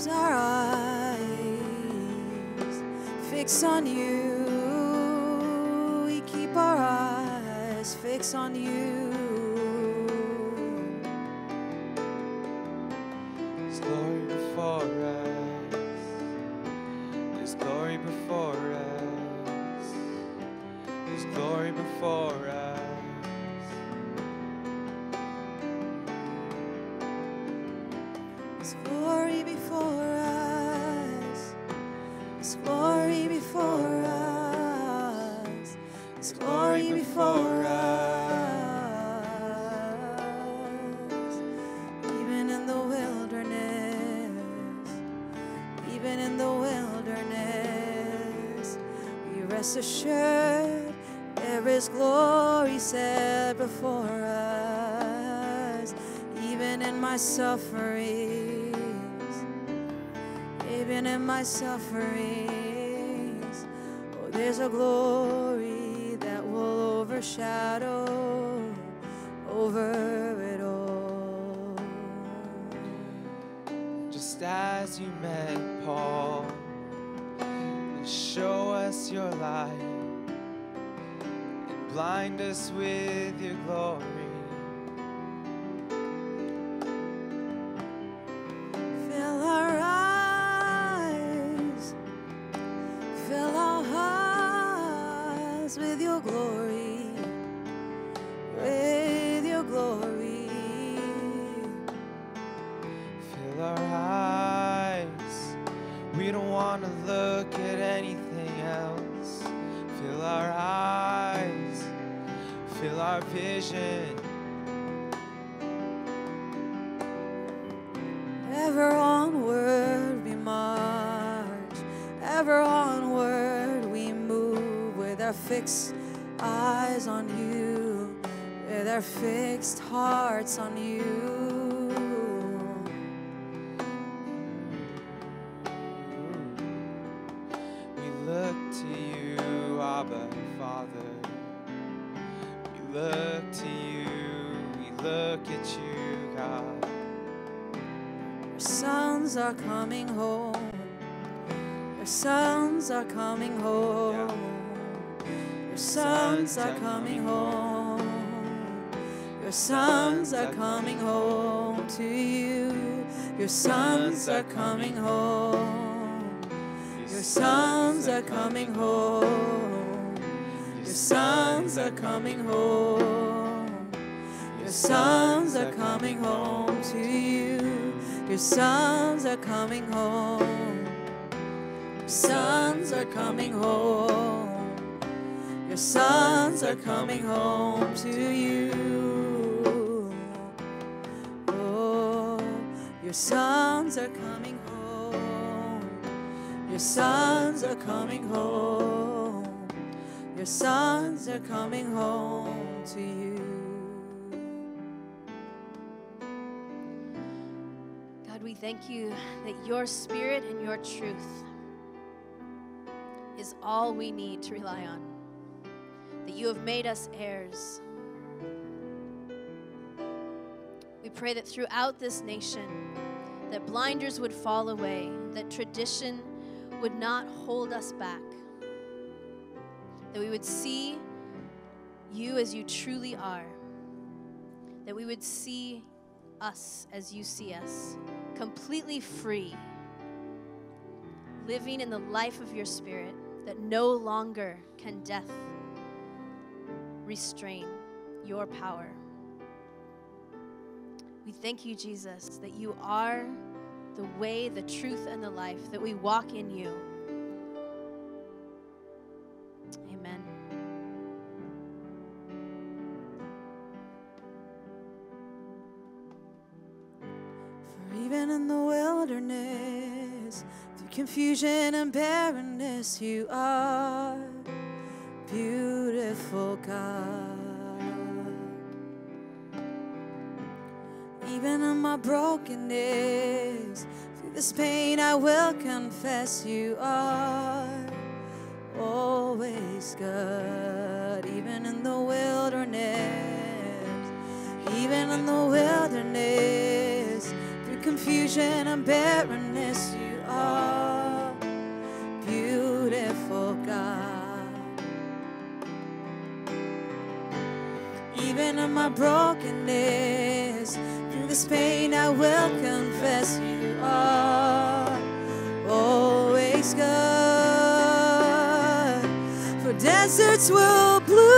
Keeps our eyes fixed on you. We keep our eyes fixed on you. Rest assured there is glory set before us. Even in my sufferings, even in my sufferings, oh, there's a glory that will overshadow over it all. Just as you met blind us with your glory. Are coming home. Your sons are coming home. Your sons are coming home. Your sons are coming home to you. Your sons are coming home. Your sons are coming home. Your sons are coming home. Your sons are coming home to you. Your sons are coming home. Your sons are coming home. Your sons are coming home to you. Oh. Your sons are coming home. Your sons are coming home. Your sons are coming home to you. We thank you that your spirit and your truth is all we need to rely on. That you have made us heirs. We pray that throughout this nation, that blinders would fall away, that tradition would not hold us back, that we would see you as you truly are, that we would see us as you see us, completely free, living in the life of your spirit, that no longer can death restrain your power. We thank you, Jesus, that you are the way, the truth, and the life, that we walk in you. Confusion and barrenness, you are beautiful, God. Even in my brokenness, through this pain, I will confess you are always good. Even in the wilderness, even in the wilderness, through confusion and barrenness, you are In my brokenness, through this pain, I will confess you are always good. For deserts will bloom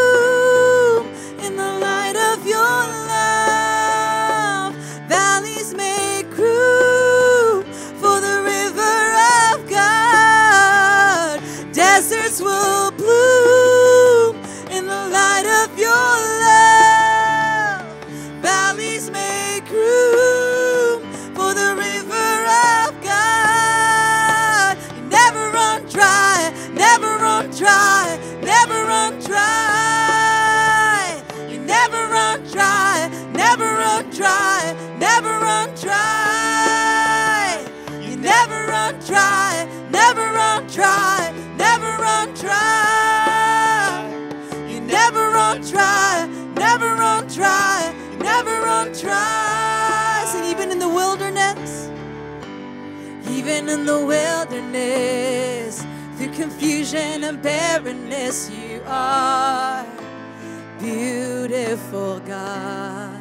even in the wilderness, through confusion and barrenness, you are beautiful, God.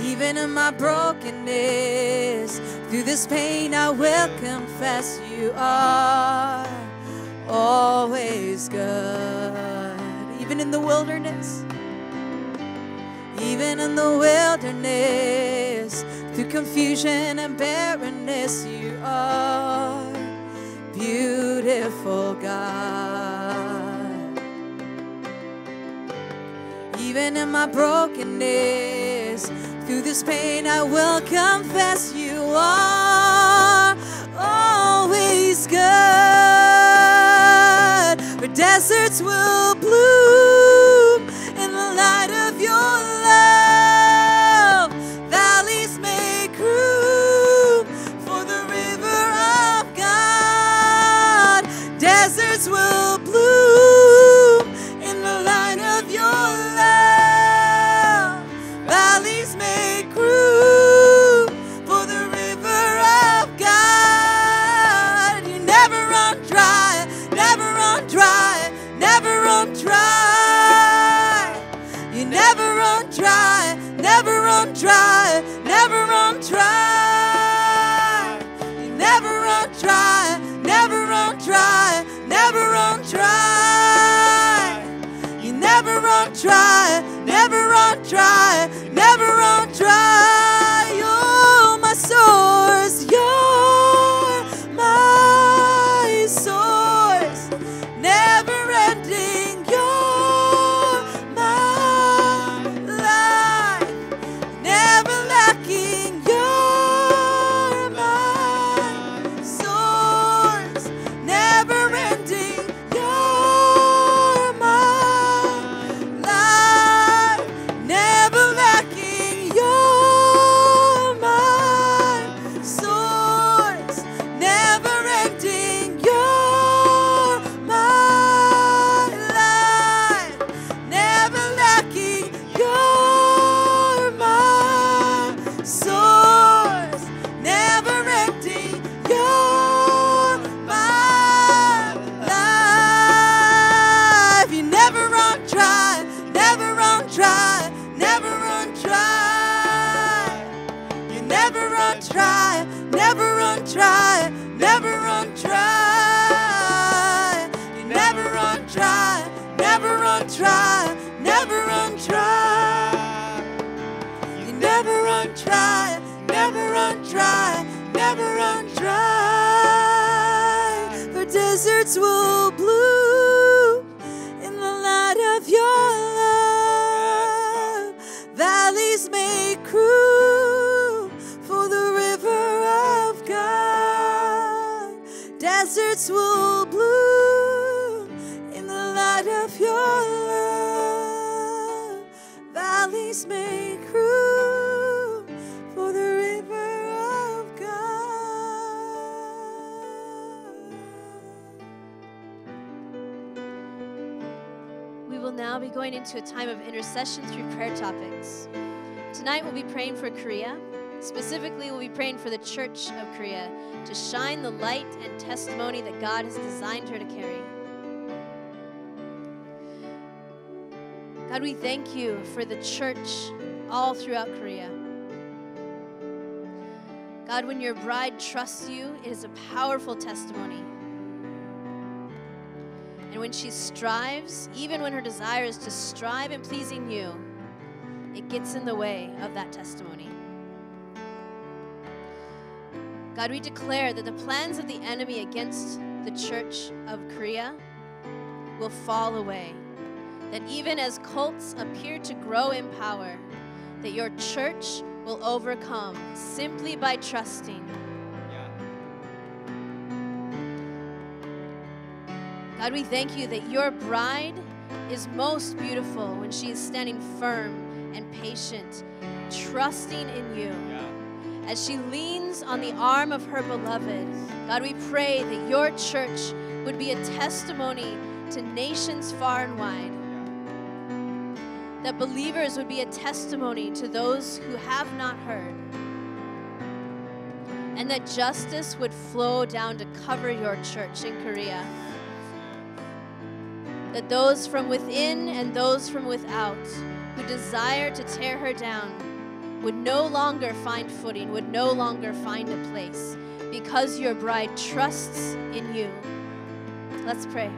Even in my brokenness, through this pain, I will confess you are always good. Even in the wilderness, even in the wilderness, through confusion and barrenness, you are beautiful, God. Even in my brokenness, through this pain, I will confess you are always good. For deserts will bloom into a time of intercession through prayer topics. Tonight we'll be praying for Korea. Specifically, we'll be praying for the Church of Korea to shine the light and testimony that God has designed her to carry. God, we thank you for the church all throughout Korea. God, when your bride trusts you, it is a powerful testimony. And when she strives, even when her desire is to strive in pleasing you, it gets in the way of that testimony. God, we declare that the plans of the enemy against the church of Korea will fall away. That even as cults appear to grow in power, that your church will overcome simply by trusting. God, we thank you that your bride is most beautiful when she is standing firm and patient, trusting in you. As she leans on the arm of her beloved, God, we pray that your church would be a testimony to nations far and wide. That believers would be a testimony to those who have not heard. And that justice would flow down to cover your church in Korea that those from within and those from without who desire to tear her down would no longer find footing, would no longer find a place, because your bride trusts in you. Let's pray.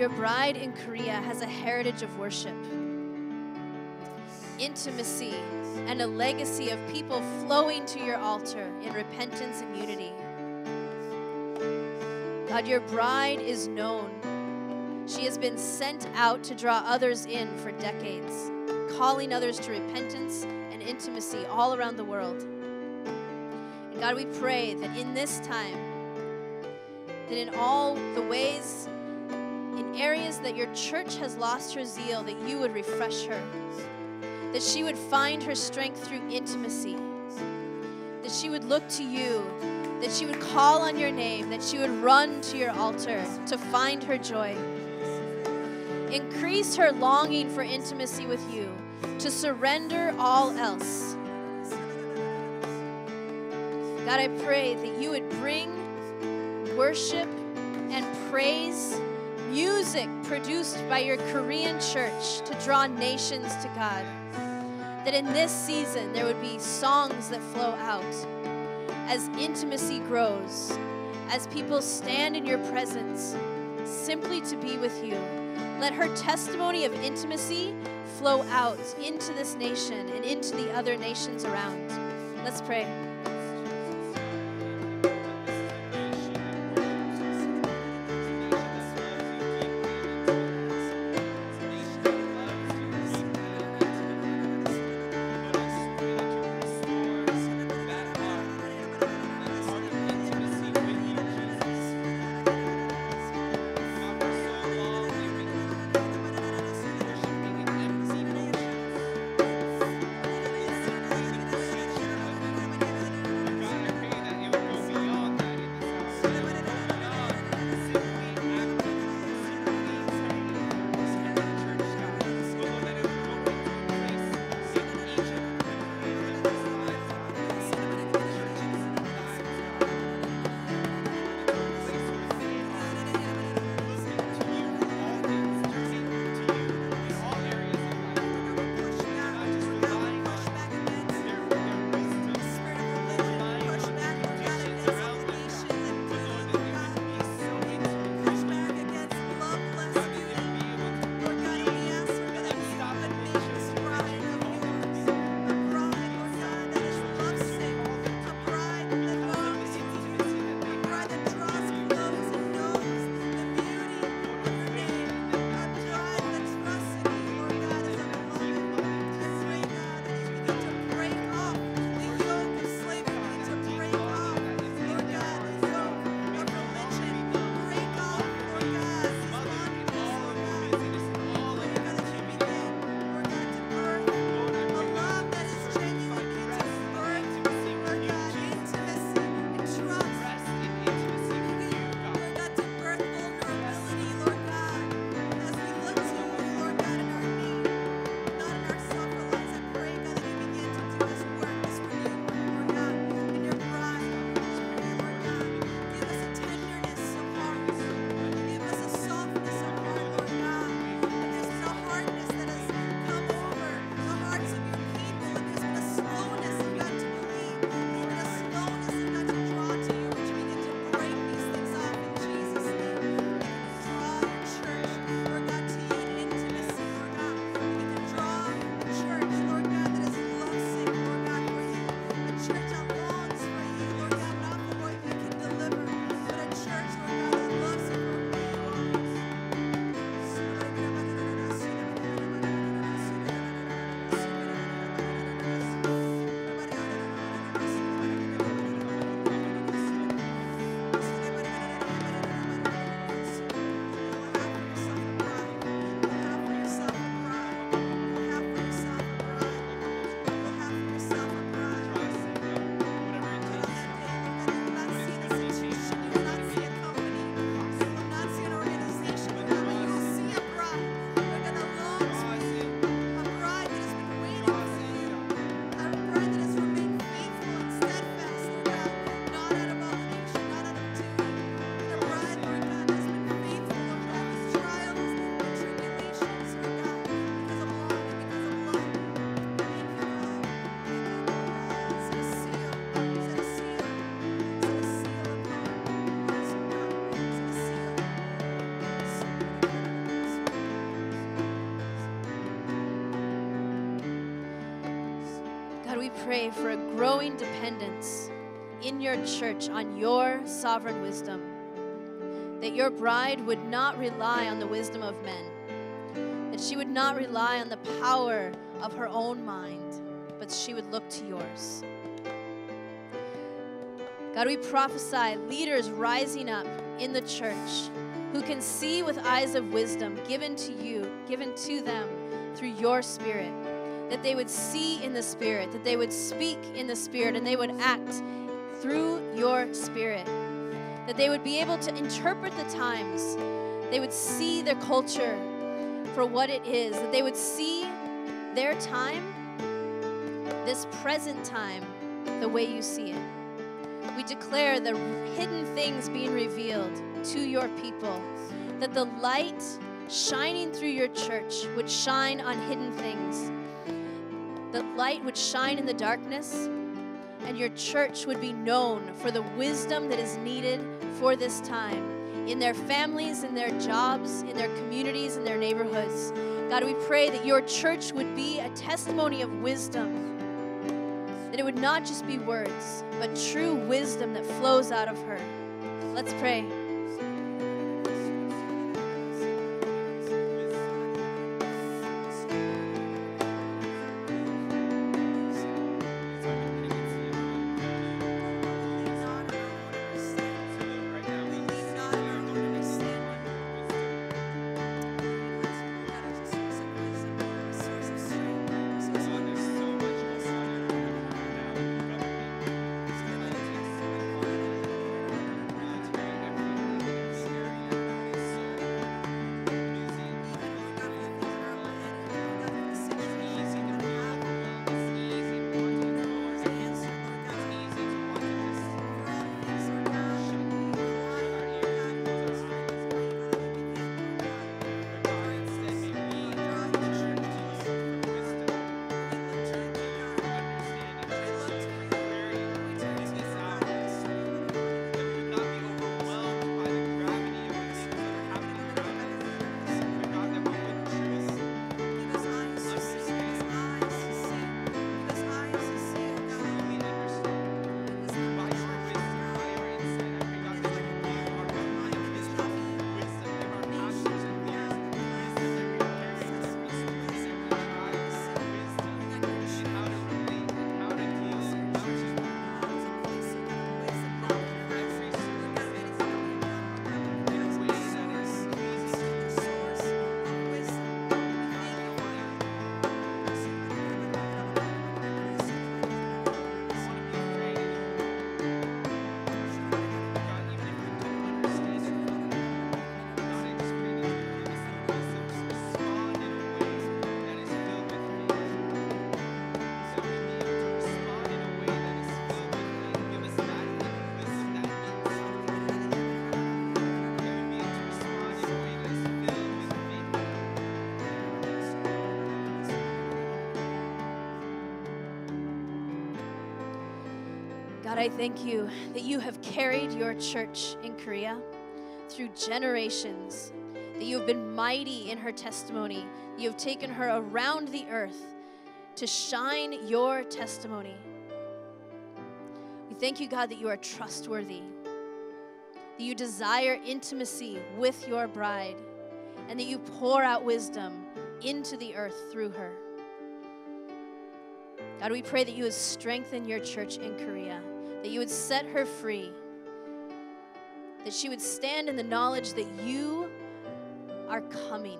Your bride in Korea has a heritage of worship, intimacy, and a legacy of people flowing to your altar in repentance and unity. God, your bride is known. She has been sent out to draw others in for decades, calling others to repentance and intimacy all around the world. And God, we pray that in this time, that in all the ways, areas that your church has lost her zeal, that you would refresh her, that she would find her strength through intimacy, that she would look to you, that she would call on your name, that she would run to your altar to find her joy. Increase her longing for intimacy with you, to surrender all else. God, I pray that you would bring worship and praise, music produced by your Korean church to draw nations to God. That in this season there would be songs that flow out as intimacy grows, as people stand in your presence simply to be with you. Let her testimony of intimacy flow out into this nation and into the other nations around. Let's pray. Pray for a growing dependence in your church on your sovereign wisdom. That your bride would not rely on the wisdom of men, that she would not rely on the power of her own mind, but she would look to yours. God, we prophesy leaders rising up in the church who can see with eyes of wisdom given to you, given to them through your spirit. That they would see in the spirit, that they would speak in the spirit, and they would act through your spirit. That they would be able to interpret the times, they would see their culture for what it is, that they would see their time, this present time, the way you see it. We declare the hidden things being revealed to your people, that the light shining through your church would shine on hidden things. The light would shine in the darkness, and your church would be known for the wisdom that is needed for this time in their families, in their jobs, in their communities, in their neighborhoods. God, we pray that your church would be a testimony of wisdom, that it would not just be words, but true wisdom that flows out of her. Let's pray. I thank you that you have carried your church in Korea through generations, that you have been mighty in her testimony. You have taken her around the earth to shine your testimony. We thank you, God, that you are trustworthy, that you desire intimacy with your bride, and that you pour out wisdom into the earth through her. God, we pray that you would strengthen your church in Korea, that you would set her free, that she would stand in the knowledge that you are coming,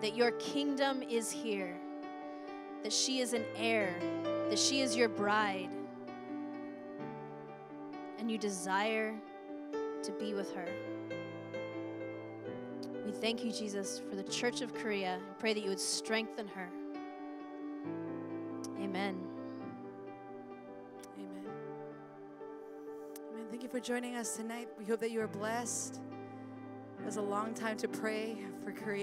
that your kingdom is here, that she is an heir, that she is your bride, and you desire to be with her. We thank you, Jesus, for the Church of Korea and pray that you would strengthen her. Amen. Thank you for joining us tonight. We hope that you are blessed. It was a long time to pray for Korea.